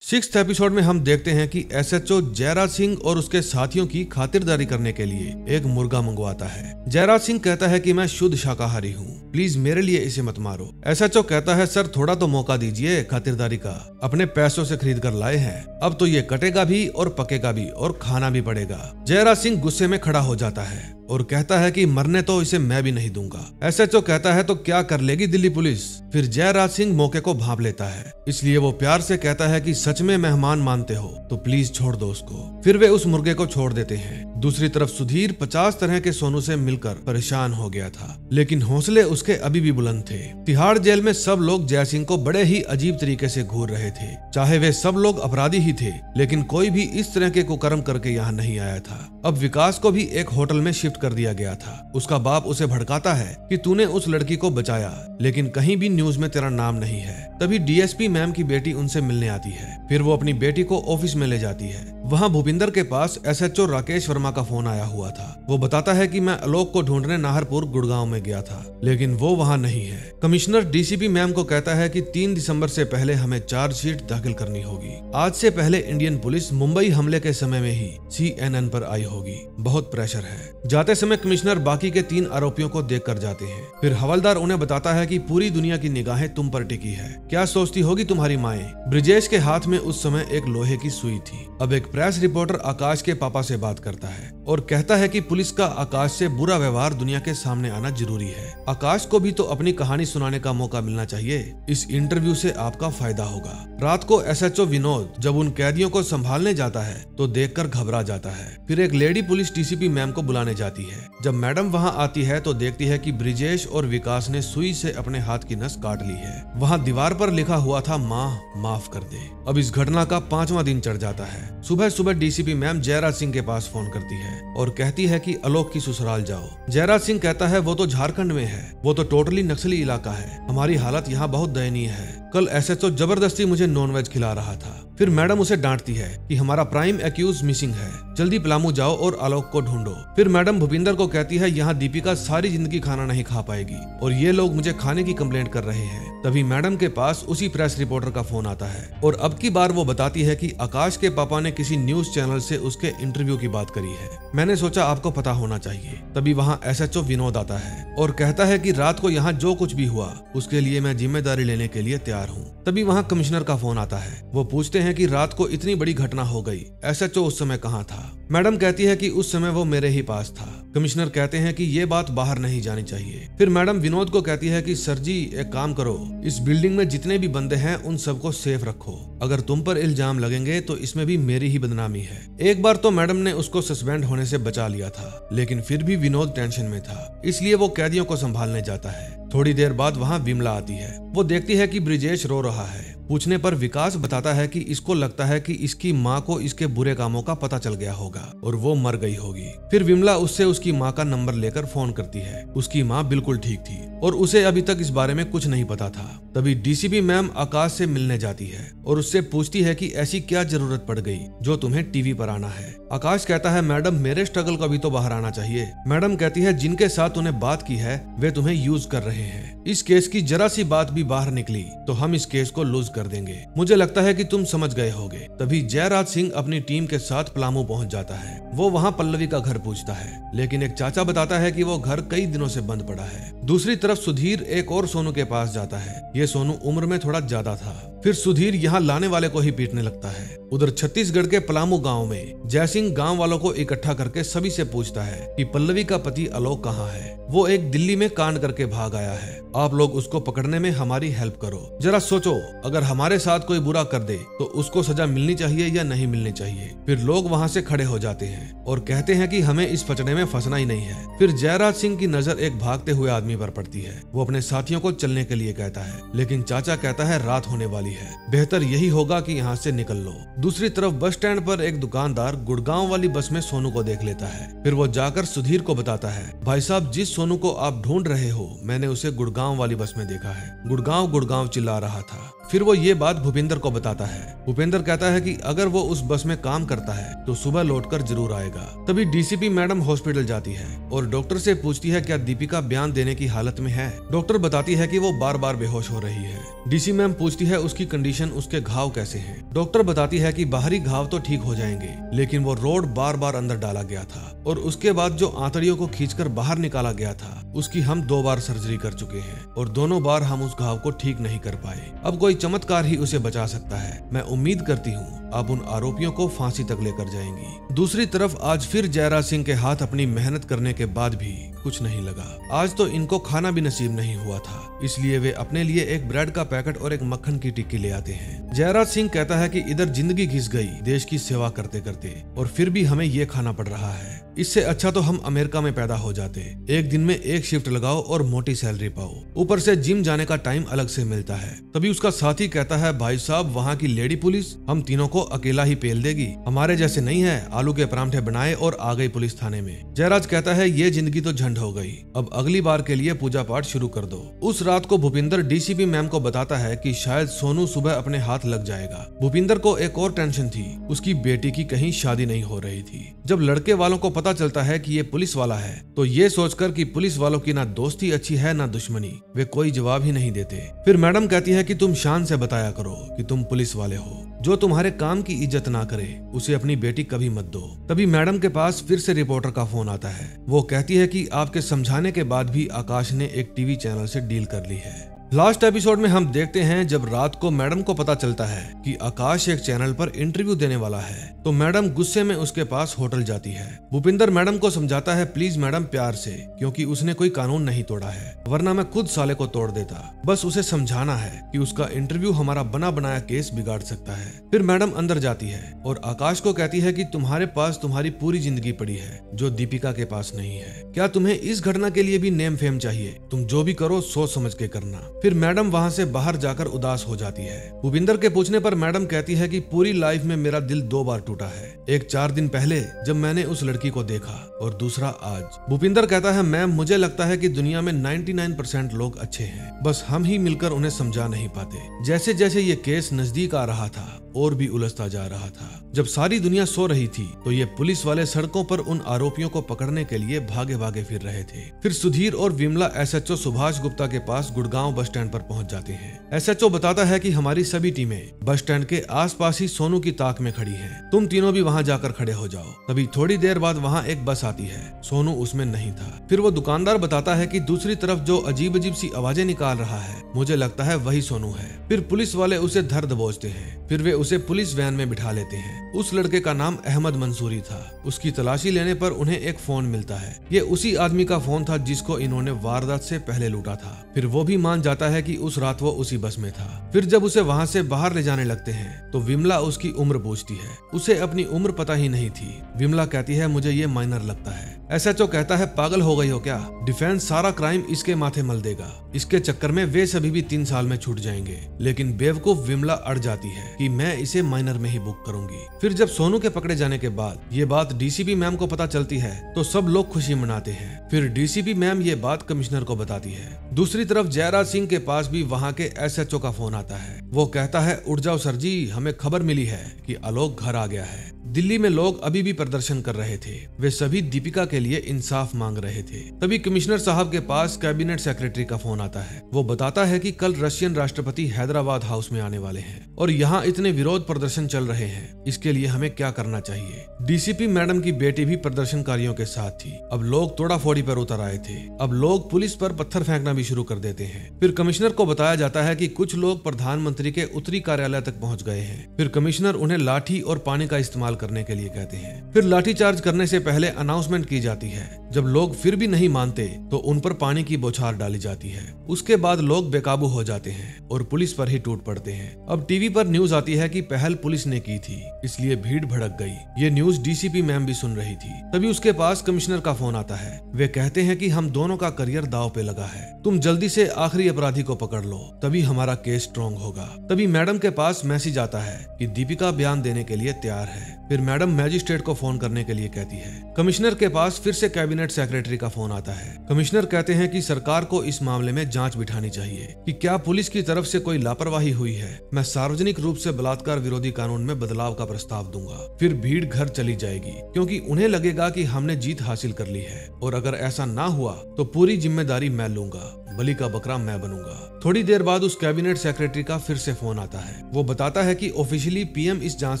सिक्स एपिसोड में हम देखते हैं कि एसएचओ जयराज सिंह और उसके साथियों की खातिरदारी करने के लिए एक मुर्गा मंगवाता है। जयराज सिंह कहता है कि मैं शुद्ध शाकाहारी हूँ। प्लीज़ मेरे लिए इसे मत मारो। एसएचओ कहता है, सर, थोड़ा तो मौका दीजिए खातिरदारी का। अपने पैसों से खरीद कर लाए हैं। अब तो ये कटेगा भी और पकेगा भी और खाना भी पड़ेगा। जयराज सिंह गुस्से में खड़ा हो जाता है। और कहता है कि मरने तो इसे मैं भी नहीं दूँगा। एस एसएचओ कहता है तो क्या कर लेगी दिल्ली पुलिस? फिर जयराज सिंह मौके को भाप लेता है। इसलिए वो प्यार से कहता है कि सच में मेहमान मानते हो तो प्लीज़ छोड़ दो उसको। फिर वे उस मुर्गे को छोड़ देते हैं। दूसरी तरफ़ सुधीर पचास तरह के सोनू से मिलकर परेशान हो गया था, लेकिन हौसले उसके अभी भी बुलंद थे। तिहाड़ जेल में सब लोग जय सिंह को बड़े ही अजीब तरीके से घूर रहे थे। चाहे वे सब लोग अपराधी ही थे, लेकिन कोई भी इस तरह के कुकर्म करके यहाँ नहीं आया था। अब विकास को भी एक होटल में शिफ्ट कर दिया गया था। उसका बाप उसे भड़काता है कि तूने उस लड़की को बचाया, लेकिन कहीं भी न्यूज़ में तेरा नाम नहीं है। तभी डीएसपी मैम की बेटी उनसे मिलने आती है। फिर वो अपनी बेटी को ऑफ़िस में ले जाती है। वहाँ भूपिंदर के पास एसएचओ राकेश वर्मा का फ़ोन आया हुआ था। वो बताता है कि मैं आलोक को ढूँढने नाहरपुर, गुड़गांव में गया था, लेकिन वो वहाँ नहीं है। कमिश्नर डीसीपी मैम को कहता है कि तीन दिसंबर से पहले हमें चार्जशीट दाखिल करनी होगी। आज से पहले इंडियन पुलिस मुंबई हमले के समय में ही सी पर आई होगी। बहुत प्रेशर है। जाते समय कमिश्नर बाकी के तीन आरोपियों को देख कर जाते हैं। फिर हवलदार उन्हें बताता है कि पूरी दुनिया की निगाहें तुम पर टिकी है। क्या सोचती होगी तुम्हारी माए? ब्रिजेश के हाथ में उस समय एक लोहे की सुई थी। अब एक प्रेस रिपोर्टर आकाश के पापा से बात करता है और कहता है कि पुलिस का आकाश से बुरा व्यवहार दुनिया के सामने आना ज़रूरी है। आकाश को भी तो अपनी कहानी सुनाने का मौका मिलना चाहिए। इस इंटरव्यू से आपका फ़ायदा होगा। रात को एसएचओ विनोद जब उन कैदियों को संभालने जाता है तो देखकर घबरा जाता है। फिर एक लेडी पुलिस टीसीपी मैम को बुलाने जाती है। जब मैडम वहाँ आती है तो देखती है कि ब्रिजेश और विकास ने सुई से अपने हाथ की नस काट ली है। वहाँ दीवार पर लिखा हुआ था, माँ, माफ़ कर दे। अब इस घटना का पांचवा दिन चढ़ जाता है। सुबह सुबह डीसीपी मैम जयराज सिंह के पास फ़ोन करती है और कहती है कि, अलोक की ससुराल जाओ। जयराज सिंह कहता है, वो तो झारखंड में है। वो तो टोटली नक्सली इलाका है। हमारी हालत यहाँ बहुत दयनीय है। कल एसएचओ ज़बरदस्ती मुझे नॉनवेज खिला रहा था। फिर मैडम उसे डांटती है कि हमारा प्राइम एक्यूज मिसिंग है। जल्दी पलामू जाओ और आलोक को ढूंढो। फिर मैडम भूपिंदर को कहती है, यहाँ दीपिका सारी ज़िंदगी खाना नहीं खा पाएगी और ये लोग मुझे खाने की कंप्लेंट कर रहे हैं। तभी मैडम के पास उसी प्रेस रिपोर्टर का फ़ोन आता है और अब की बार वो बताती है कि आकाश के पापा ने किसी न्यूज़ चैनल से उसके इंटरव्यू की बात करी है। मैंने सोचा आपको पता होना चाहिए। तभी वहाँ एस विनोद आता है और कहता है की रात को यहाँ जो कुछ भी हुआ, उसके लिए मैं ज़िम्मेदारी लेने के लिए तैयार हूँ। तभी वहाँ कमिश्नर का फ़ोन आता है। वो पूछते हैं कि रात को इतनी बड़ी घटना हो गई। एसएचओ उस समय कहाँ था? मैडम कहती है कि उस समय वो मेरे ही पास था। कमिश्नर कहते हैं कि ये बात बाहर नहीं जानी चाहिए। फिर मैडम विनोद को कहती है कि, सर जी, एक काम करो। इस बिल्डिंग में जितने भी बंदे हैं, उन सबको सेफ़ रखो। अगर तुम पर इल्ज़ाम लगेंगे तो इसमें भी मेरी ही बदनामी है। एक बार तो मैडम ने उसको सस्पेंड होने से बचा लिया था, लेकिन फिर भी विनोद टेंशन में था। इसलिए वो कैदियों को संभालने जाता है। थोड़ी देर बाद वहाँ विमला आती है। वो देखती है कि ब्रिजेश रो रहा है। पूछने पर विकास बताता है कि इसको लगता है कि इसकी माँ को इसके बुरे कामों का पता चल गया होगा और वो मर गई होगी। फिर विमला उससे उसकी माँ का नंबर लेकर फ़ोन करती है। उसकी माँ बिल्कुल ठीक थी और उसे अभी तक इस बारे में कुछ नहीं पता था। तभी डीसीपी मैम आकाश से मिलने जाती है और उससे पूछती है कि ऐसी क्या ज़रूरत पड़ गई जो तुम्हें टीवी पर आना है। आकाश कहता है, मैडम, मेरे स्ट्रगल का भी तो बाहर आना चाहिए। मैडम कहती है, जिनके साथ उन्हें बात की है, वे तुम्हें यूज़ कर रहे हैं। इस केस की जरा सी बात भी बाहर निकली तो हम इस केस को लूज कर देंगे। मुझे लगता है कि तुम समझ गए होगे। तभी जयराज सिंह अपनी टीम के साथ पलामू पहुँच जाता है। वो वहाँ पल्लवी का घर पूछता है, लेकिन एक चाचा बताता है कि वो घर कई दिनों से बंद पड़ा है। दूसरी तरफ़ सुधीर एक और सोनू के पास जाता है। ये सोनू उम्र में थोड़ा ज़्यादा था। फिर सुधीर यहाँ लाने वाले को ही पीटने लगता है। उधर छत्तीसगढ़ के पलामू गाँव में जयसिंह गाँव वालों को इकट्ठा करके सभी से पूछता है कि पल्लवी का पति अलोक कहाँ है? वो एक दिल्ली में कांड करके भाग आया है। आप लोग उसको पकड़ने में हमारी हेल्प करो। जरा सोचो, अगर हमारे साथ कोई बुरा कर दे तो उसको सजा मिलनी चाहिए या नहीं मिलनी चाहिए? फिर लोग वहाँ से खड़े हो जाते हैं और कहते हैं कि हमें इस पचड़े में फंसना ही नहीं है। फिर जयराज सिंह की नज़र एक भागते हुए आदमी पर पड़ती है। वो अपने साथियों को चलने के लिए कहता है, लेकिन चाचा कहता है, रात होने वाली है। बेहतर यही होगा की यहाँ से निकल लो। दूसरी तरफ़ बस स्टैंड पर एक दुकानदार गुड़गांव वाली बस में सोनू को देख लेता है। फिर वो जाकर सुधीर को बताता है, भाई साहब, जिस सोनू को आप ढूंढ रहे हो, मैंने उसे गुड़गांव वाली बस में देखा है। गुड़गांव गुड़गांव चिल्ला रहा था। फिर वो ये बात भूपेंद्र को बताता है। भूपेंद्र कहता है कि अगर वो उस बस में काम करता है तो सुबह लौटकर ज़रूर आएगा। तभी डीसीपी मैडम हॉस्पिटल जाती है और डॉक्टर से पूछती है, क्या दीपिका बयान देने की हालत में है? डॉक्टर बताती है कि वो बार बार बेहोश हो रही है। डीसी मैम पूछती है, उसकी कंडीशन, उसके घाव कैसे है? डॉक्टर बताती है की बाहरी घाव तो ठीक हो जाएँगे, लेकिन वो रोड बार बार अंदर डाला गया था और उसके बाद जो आंतड़ियों को खींचकर बाहर निकाला गया था, उसकी हम दो बार सर्जरी कर चुके हैं और दोनों बार हम उस घाव को ठीक नहीं कर पाए। अब कोई चमत्कार ही उसे बचा सकता है। मैं उम्मीद करती हूँ अब उन आरोपियों को फांसी तक लेकर जाएँगी। दूसरी तरफ़, आज फिर जयराज सिंह के हाथ अपनी मेहनत करने के बाद भी कुछ नहीं लगा। आज तो इनको खाना भी नसीब नहीं हुआ था, इसलिए वे अपने लिए एक ब्रेड का पैकेट और एक मक्खन की टिक्की ले आते हैं। जयराज सिंह कहता है कि इधर ज़िंदगी घिस गई, देश की सेवा करते करते और फिर भी हमें ये खाना पड़ रहा है। इससे अच्छा तो हम अमेरिका में पैदा हो जाते। एक दिन में एक शिफ्ट लगाओ और मोटी सैलरी पाओ। ऊपर से जिम जाने का टाइम अलग से मिलता है। तभी उसका साथी कहता है, भाई साहब, वहाँ की लेडी पुलिस, हम तीनों को अकेला ही पेल देगी। हमारे जैसे नहीं है, आलू के परांठे बनाए और आ गई पुलिस थाने में। जयराज कहता है, ये ज़िंदगी तो झंड हो गई। अब अगली बार के लिए पूजा पाठ शुरू कर दो। उस रात को भूपिंदर डीसीपी मैम को बताता है कि शायद सोनू सुबह अपने हाथ लग जाएगा। भूपिंदर को एक और टेंशन थी। उसकी बेटी की कहीं शादी नहीं हो रही थी। जब लड़के वालों को पता चलता है कि ये पुलिस वाला है तो ये सोचकर कि पुलिस वालों की ना दोस्ती अच्छी है, ना दुश्मनी। वे कोई जवाब ही नहीं देते। फिर मैडम कहती है कि तुम शान से बताया करो कि तुम पुलिस वाले हो। जो तुम्हारे काम की इज़्ज़त ना करे, उसे अपनी बेटी कभी मत दो। तभी मैडम के पास फिर से रिपोर्टर का फ़ोन आता है। वो कहती है कि आपके समझाने के बाद भी आकाश ने एक टीवी चैनल से डील कर ली है। लास्ट एपिसोड में हम देखते हैं जब रात को मैडम को पता चलता है कि आकाश एक चैनल पर इंटरव्यू देने वाला है तो मैडम गुस्से में उसके पास होटल जाती है। भूपिंदर मैडम को समझाता है, प्लीज़ मैडम, प्यार से, क्योंकि उसने कोई कानून नहीं तोड़ा है, वरना मैं खुद साले को तोड़ देता। बस उसे समझाना है कि उसका इंटरव्यू हमारा बना बनाया केस बिगाड़ सकता है। फिर मैडम अंदर जाती है और आकाश को कहती है कि, तुम्हारे पास तुम्हारी पूरी ज़िंदगी पड़ी है, जो दीपिका के पास नहीं है। क्या तुम्हें इस घटना के लिए भी नेम फेम चाहिए? तुम जो भी करो सोच समझ के करना। फिर मैडम वहाँ से बाहर जाकर उदास हो जाती है। भूपिंदर के पूछने पर मैडम कहती है कि पूरी लाइफ में मेरा दिल दो बार टूटा है। एक चार दिन पहले जब मैंने उस लड़की को देखा और दूसरा आज। भूपिंदर कहता है, मैम, मुझे लगता है कि दुनिया में 99 परसेंट लोग अच्छे हैं। बस हम ही मिलकर उन्हें समझा नहीं पाते। जैसे जैसे ये केस नज़दीक आ रहा था और भी उलझता जा रहा था। जब सारी दुनिया सो रही थी तो ये पुलिस वाले सड़कों पर उन आरोपियों को पकड़ने के लिए भागे भागे फिर रहे थे। फिर सुधीर और विमला एसएचओ सुभाष गुप्ता के पास गुड़गांव बस स्टैंड पर पहुँच जाते हैं। एसएचओ बताता है कि हमारी सभी टीमें बस स्टैंड के आसपास ही सोनू की ताक में खड़ी हैं। तुम तीनों भी वहाँ जाकर खड़े हो जाओ। तभी थोड़ी देर बाद वहाँ एक बस आती है। सोनू उसमें नहीं था। फिर वो दुकानदार बताता है कि दूसरी तरफ़ जो अजीब अजीब सी आवाज़ें निकाल रहा है, मुझे लगता है वही सोनू है। फिर पुलिस वाले उसे धर दबोचते हैं। फिर वे उसे पुलिस वैन में बिठा लेते हैं। उस लड़के का नाम अहमद मंसूरी था। उसकी तलाशी लेने पर उन्हें एक फ़ोन मिलता है। ये उसी आदमी का फ़ोन था जिसको इन्होंने वारदात से पहले लूटा था। फिर वो भी मान जाता है कि उस रात वो उसी बस में था। फिर जब उसे वहाँ से बाहर ले जाने लगते हैं तो विमला उसकी उम्र पूछती है। उसे अपनी उम्र पता ही नहीं थी। विमला कहती है, मुझे ये माइनर लगता है। एसएचओ कहता है, पागल हो गई हो क्या? डिफेंस सारा क्राइम इसके माथे मल देगा। इसके चक्कर में वे सभी भी तीन साल में छूट जाएँगे। लेकिन बेवकूफ़ विमला अड़ जाती है कि मैं इसे माइनर में ही बुक करूँगी। फिर जब सोनू के पकड़े जाने के बाद ये बात डीसीपी मैम को पता चलती है तो सब लोग खुशी मनाते हैं। फिर डीसीपी मैम ये बात कमिश्नर को बताती है। दूसरी तरफ़ जयराज सिंह के पास भी वहाँ के एसएचओ का फ़ोन आता है। वो कहता है उठ जाओ सर जी, हमें खबर मिली है कि आलोक घर आ गया है। दिल्ली में लोग अभी भी प्रदर्शन कर रहे थे। वे सभी दीपिका के लिए इंसाफ मांग रहे थे। तभी कमिश्नर साहब के पास कैबिनेट सेक्रेटरी का फ़ोन आता है। वो बताता है कि कल रशियन राष्ट्रपति हैदराबाद हाउस में आने वाले हैं और यहाँ इतने विरोध प्रदर्शन चल रहे हैं। इसके लिए हमें क्या करना चाहिए? डीसीपी मैडम की बेटी भी प्रदर्शनकारियों के साथ थी। अब लोग तोड़ा फोड़ी पर उतर आए थे। अब लोग पुलिस पर पत्थर फेंकना भी शुरू कर देते हैं। फिर कमिश्नर को बताया जाता है कि कुछ लोग प्रधानमंत्री के उत्तरी कार्यालय तक पहुँच गए हैं। फिर कमिश्नर उन्हें लाठी और पानी का इस्तेमाल करने के लिए कहते हैं। फिर लाठी चार्ज करने से पहले अनाउंसमेंट की जाती है। जब लोग फिर भी नहीं मानते तो उन पर पानी की बौछार डाली जाती है। उसके बाद लोग बेकाबू हो जाते हैं और पुलिस पर ही टूट पड़ते हैं। अब टीवी पर न्यूज़ आती है कि पहल पुलिस ने की थी, इसलिए भीड़ भड़क गई। ये न्यूज़ डीसीपी मैम भी सुन रही थी। तभी उसके पास कमिश्नर का फ़ोन आता है। वे कहते हैं कि हम दोनों का करियर दाव पे लगा है। तुम जल्दी से आखिरी अपराधी को पकड़ लो, तभी हमारा केस स्ट्रॉन्ग होगा। तभी मैडम के पास मैसेज आता है कि दीपिका बयान देने के लिए तैयार है। फिर मैडम मैजिस्ट्रेट को फ़ोन करने के लिए कहती है। कमिश्नर के पास फिर से कैबिनेट सेक्रेटरी का फ़ोन आता है। कमिश्नर कहते हैं कि सरकार को इस मामले में जाँच बिठानी चाहिए कि क्या पुलिस की तरफ़ से कोई लापरवाही हुई है। मैं सार्वजनिक रूप से बलात्कार विरोधी कानून में बदलाव का प्रस्ताव दूँगा। फिर भीड़ घर चली जाएगी, क्योंकि उन्हें लगेगा कि हमने जीत हासिल कर ली है। और अगर ऐसा ना हुआ तो पूरी ज़िम्मेदारी मैं लूँगा। बलि का बकरा मैं बनूँगा। थोड़ी देर बाद उस कैबिनेट सेक्रेटरी का फिर से फ़ोन आता है। वो बताता है कि ऑफिशियली पीएम इस जाँच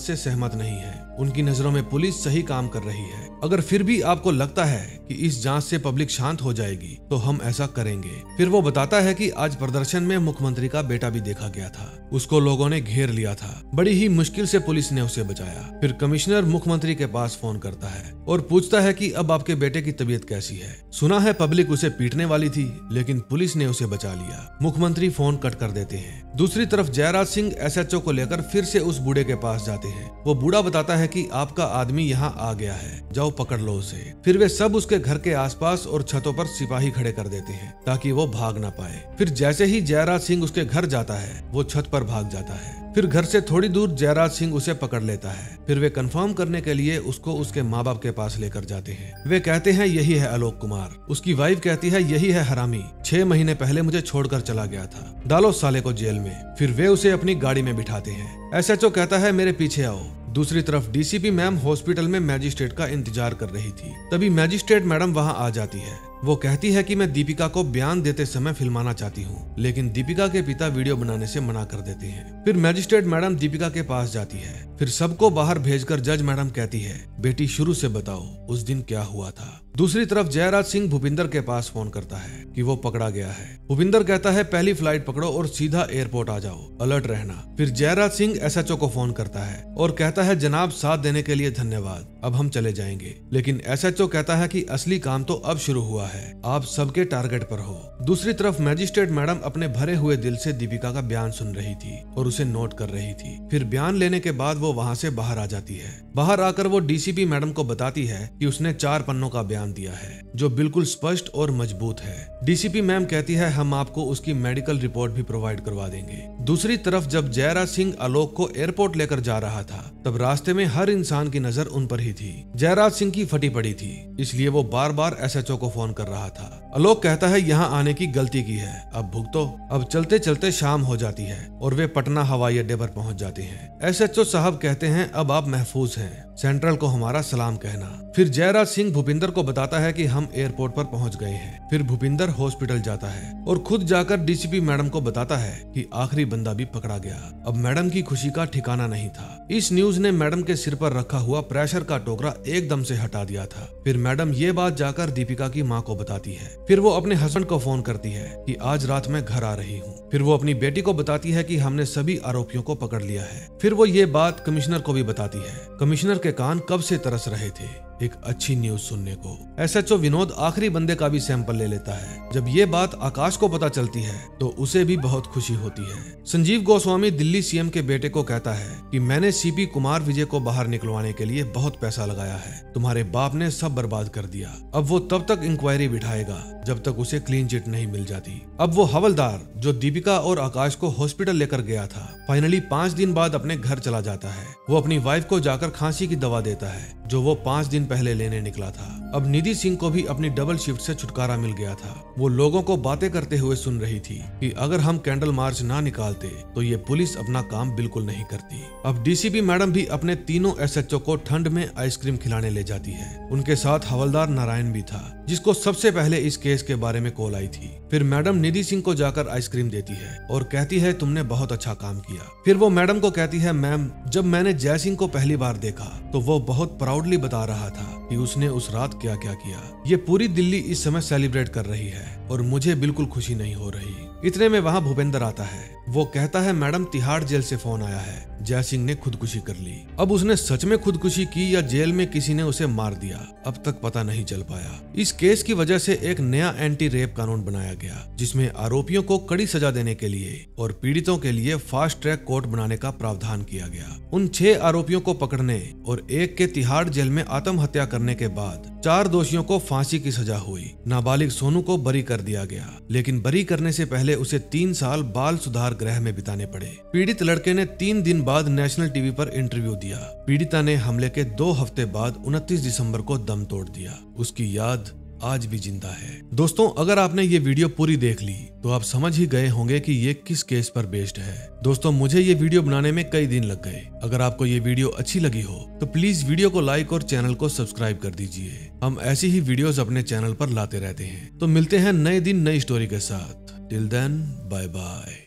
से सहमत नहीं है। उनकी नज़रों में पुलिस सही काम कर रही है। अगर फिर भी आपको लगता है कि इस जाँच से पब्लिक शांत हो जाएगी तो हम ऐसा करेंगे। फिर वो बताता है कि आज प्रदर्शन में मुख्यमंत्री का बेटा भी देखा गया था। उसको लोगों ने घेर लिया था। बड़ी ही मुश्किल से पुलिस ने उसे बचाया। फिर कमिश्नर मुख्यमंत्री के पास फ़ोन करता है और पूछता है कि अब आपके बेटे की तबीयत कैसी है? सुना है पब्लिक उसे पीटने वाली थी, लेकिन पुलिस ने उसे बचा लिया। मुख्यमंत्री फ़ोन कट कर देते हैं। दूसरी तरफ़ जयराज सिंह एसएचओ को लेकर फिर से उस बूढ़े के पास जाते हैं। वो बूढ़ा बताता है कि आपका आदमी यहाँ आ गया है। जाओ पकड़ लो उसे। फिर वे सब उसके घर के आसपास और छतों पर सिपाही खड़े कर देते हैं, ताकि वो भाग ना पाए। फिर जैसे ही जयराज सिंह उसके घर जाता है, वो छत पर भाग जाता है। फिर घर से थोड़ी दूर जयराज सिंह उसे पकड़ लेता है। फिर वे कंफर्म करने के लिए उसको उसके माँ बाप के पास लेकर जाते हैं। वे कहते हैं, यही है आलोक कुमार। उसकी वाइफ कहती है, यही है हरामी। छह महीने पहले मुझे छोड़कर चला गया था। डालो साले को जेल में। फिर वे उसे अपनी गाड़ी में बिठाते हैं। एसएचओ कहता है, मेरे पीछे आओ। दूसरी तरफ़ डीसीपी मैम हॉस्पिटल में मैजिस्ट्रेट का इंतज़ार कर रही थी। तभी मैजिस्ट्रेट मैडम वहाँ आ जाती है। वो कहती है कि मैं दीपिका को बयान देते समय फिल्माना चाहती हूँ, लेकिन दीपिका के पिता वीडियो बनाने से मना कर देते हैं। फिर मैजिस्ट्रेट मैडम दीपिका के पास जाती है। फिर सबको बाहर भेजकर जज मैडम कहती है, बेटी, शुरू से बताओ, उस दिन क्या हुआ था? दूसरी तरफ़ जयराज सिंह भूपिंदर के पास फ़ोन करता है कि वो पकड़ा गया है। भूपिंदर कहता है, पहली फ़्लाइट पकड़ो और सीधा एयरपोर्ट आ जाओ, अलर्ट रहना। फिर जयराज सिंह एसएचओ को फ़ोन करता है और कहता है, जनाब, साथ देने के लिए धन्यवाद, अब हम चले जाएँगे। लेकिन एसएचओ कहता है कि असली काम तो अब शुरू हुआ है। आप सबके टारगेट पर हो। दूसरी तरफ़ मैजिस्ट्रेट मैडम अपने भरे हुए दिल से दीपिका का बयान सुन रही थी और उसे नोट कर रही थी। फिर बयान लेने के बाद वो वहाँ से बाहर आ जाती है। बाहर आकर वो डीसीपी मैडम को बताती है कि उसने चार पन्नों का बयान दिया है, जो बिल्कुल स्पष्ट और मज़बूत है। डीसीपी मैम कहती है, हम आपको उसकी मेडिकल रिपोर्ट भी प्रोवाइड करवा देंगे। दूसरी तरफ़, जब जयराज सिंह आलोक को एयरपोर्ट लेकर जा रहा था, तब रास्ते में हर इंसान की नज़र उन पर ही थी। जयराज सिंह की फटी पड़ी थी, इसलिए वो बार बार एसएचओ को फ़ोन कर रहा था। आलोक कहता है, यहाँ आने की गलती की है। अब भुगतो। अब चलते चलते शाम हो जाती है और वे पटना हवाई अड्डे पर पहुँच जाते हैं। एसएचओ साहब कहते हैं, अब आप महफूज हैं। सेंट्रल को हमारा सलाम कहना। फिर जयराज सिंह भूपिंदर को बताता है कि हम एयरपोर्ट पर पहुँच गए हैं। फिर भूपिंदर हॉस्पिटल जाता है और खुद जाकर डीसीपी मैडम को बताता है कि आखिरी बंदा भी पकड़ा गया। अब मैडम की खुशी का ठिकाना नहीं था। इस न्यूज़ ने मैडम के सिर पर रखा हुआ प्रेशर का टोकरा एकदम से हटा दिया था। फिर मैडम ये बात जाकर दीपिका की माँ को बताती है। फिर वो अपने हस्बैंड को फ़ोन करती है कि आज रात मैं घर आ रही हूँ। फिर वो अपनी बेटी को बताती है कि हमने सभी आरोपियों को पकड़ लिया है। फिर वो ये बात कमिश्नर को भी बताती है। कमिश्नर के कान कब से तरस रहे थे? एक अच्छी न्यूज़ सुनने को। एस एसएचओ विनोद आखिरी बंदे का भी सैंपल ले लेता है। जब ये बात आकाश को पता चलती है तो उसे भी बहुत खुशी होती है। संजीव गोस्वामी दिल्ली सीएम के बेटे को कहता है कि मैंने सीपी कुमार विजय को बाहर निकलवाने के लिए बहुत पैसा लगाया है। तुम्हारे बाप ने सब बर्बाद कर दिया। अब वो तब तक इंक्वायरी बिठाएगा, जब तक उसे क्लीन चिट नहीं मिल जाती। अब वो हवलदार, जो दीपिका और आकाश को हॉस्पिटल लेकर गया था फाइनली पाँच दिन बाद अपने घर चला जाता है। वो अपनी वाइफ को जाकर खांसी की दवा देता है, जो वो पाँच दिन पहले लेने निकला था। अब निधि सिंह को भी अपनी डबल शिफ्ट से छुटकारा मिल गया था। वो लोगों को बातें करते हुए सुन रही थी कि अगर हम कैंडल मार्च ना निकालते तो ये पुलिस अपना काम बिल्कुल नहीं करती। अब डीसीपी मैडम भी अपने तीनों एसएचओ को ठंड में आइसक्रीम खिलाने ले जाती है। उनके साथ हवलदार नारायण भी था। जिसको सबसे पहले इस केस के बारे में कॉल आई थी। फिर मैडम निधि सिंह को जाकर आइसक्रीम देती है और कहती है, तुमने बहुत अच्छा काम किया। फिर वो मैडम को कहती है, मैम, जब मैंने जय सिंह को पहली बार देखा तो वो बहुत प्राउडली बता रहा था कि उसने उस रात क्या क्या। किया ये पूरी दिल्ली इस समय सेलिब्रेट कर रही है। और मुझे बिल्कुल खुशी नहीं हो रही। इतने में वहाँ भूपेंद्र आता है। वो कहता है, मैडम, तिहाड़ जेल से फ़ोन आया है। जय सिंह ने खुदकुशी कर ली। अब उसने सच में खुदकुशी की या जेल में किसी ने उसे मार दिया? अब तक पता नहीं चल पाया। इस केस की वजह से एक नया एंटी रेप कानून बनाया गया, जिसमें आरोपियों को कड़ी सजा देने के लिए और पीड़ितों के लिए फास्ट ट्रैक कोर्ट बनाने का प्रावधान किया गया। उन छह आरोपियों को पकड़ने और एक के तिहाड़ जेल में आत्महत्या करने के बाद चार दोषियों को फांसी की सजा हुई। नाबालिग सोनू को बरी कर दिया गया। लेकिन बरी करने से पहले उसे तीन साल बाल सुधार गृह में बिताने पड़े। पीड़ित लड़के ने तीन दिन बाद नेशनल टीवी पर इंटरव्यू दिया। पीड़िता ने हमले के दो हफ़्ते बाद 29 दिसंबर को दम तोड़ दिया। उसकी याद आज भी ज़िंदा है। दोस्तों, अगर आपने ये वीडियो पूरी देख ली तो आप समझ ही गए होंगे कि ये किस केस पर बेस्ड है। दोस्तों, मुझे ये वीडियो बनाने में कई दिन लग गए। अगर आपको ये वीडियो अच्छी लगी हो तो प्लीज़ वीडियो को लाइक और चैनल को सब्सक्राइब कर दीजिए। हम ऐसी ही वीडियोस अपने चैनल पर लाते रहते हैं। तो मिलते हैं नए दिन नई स्टोरी के साथ। Till then bye bye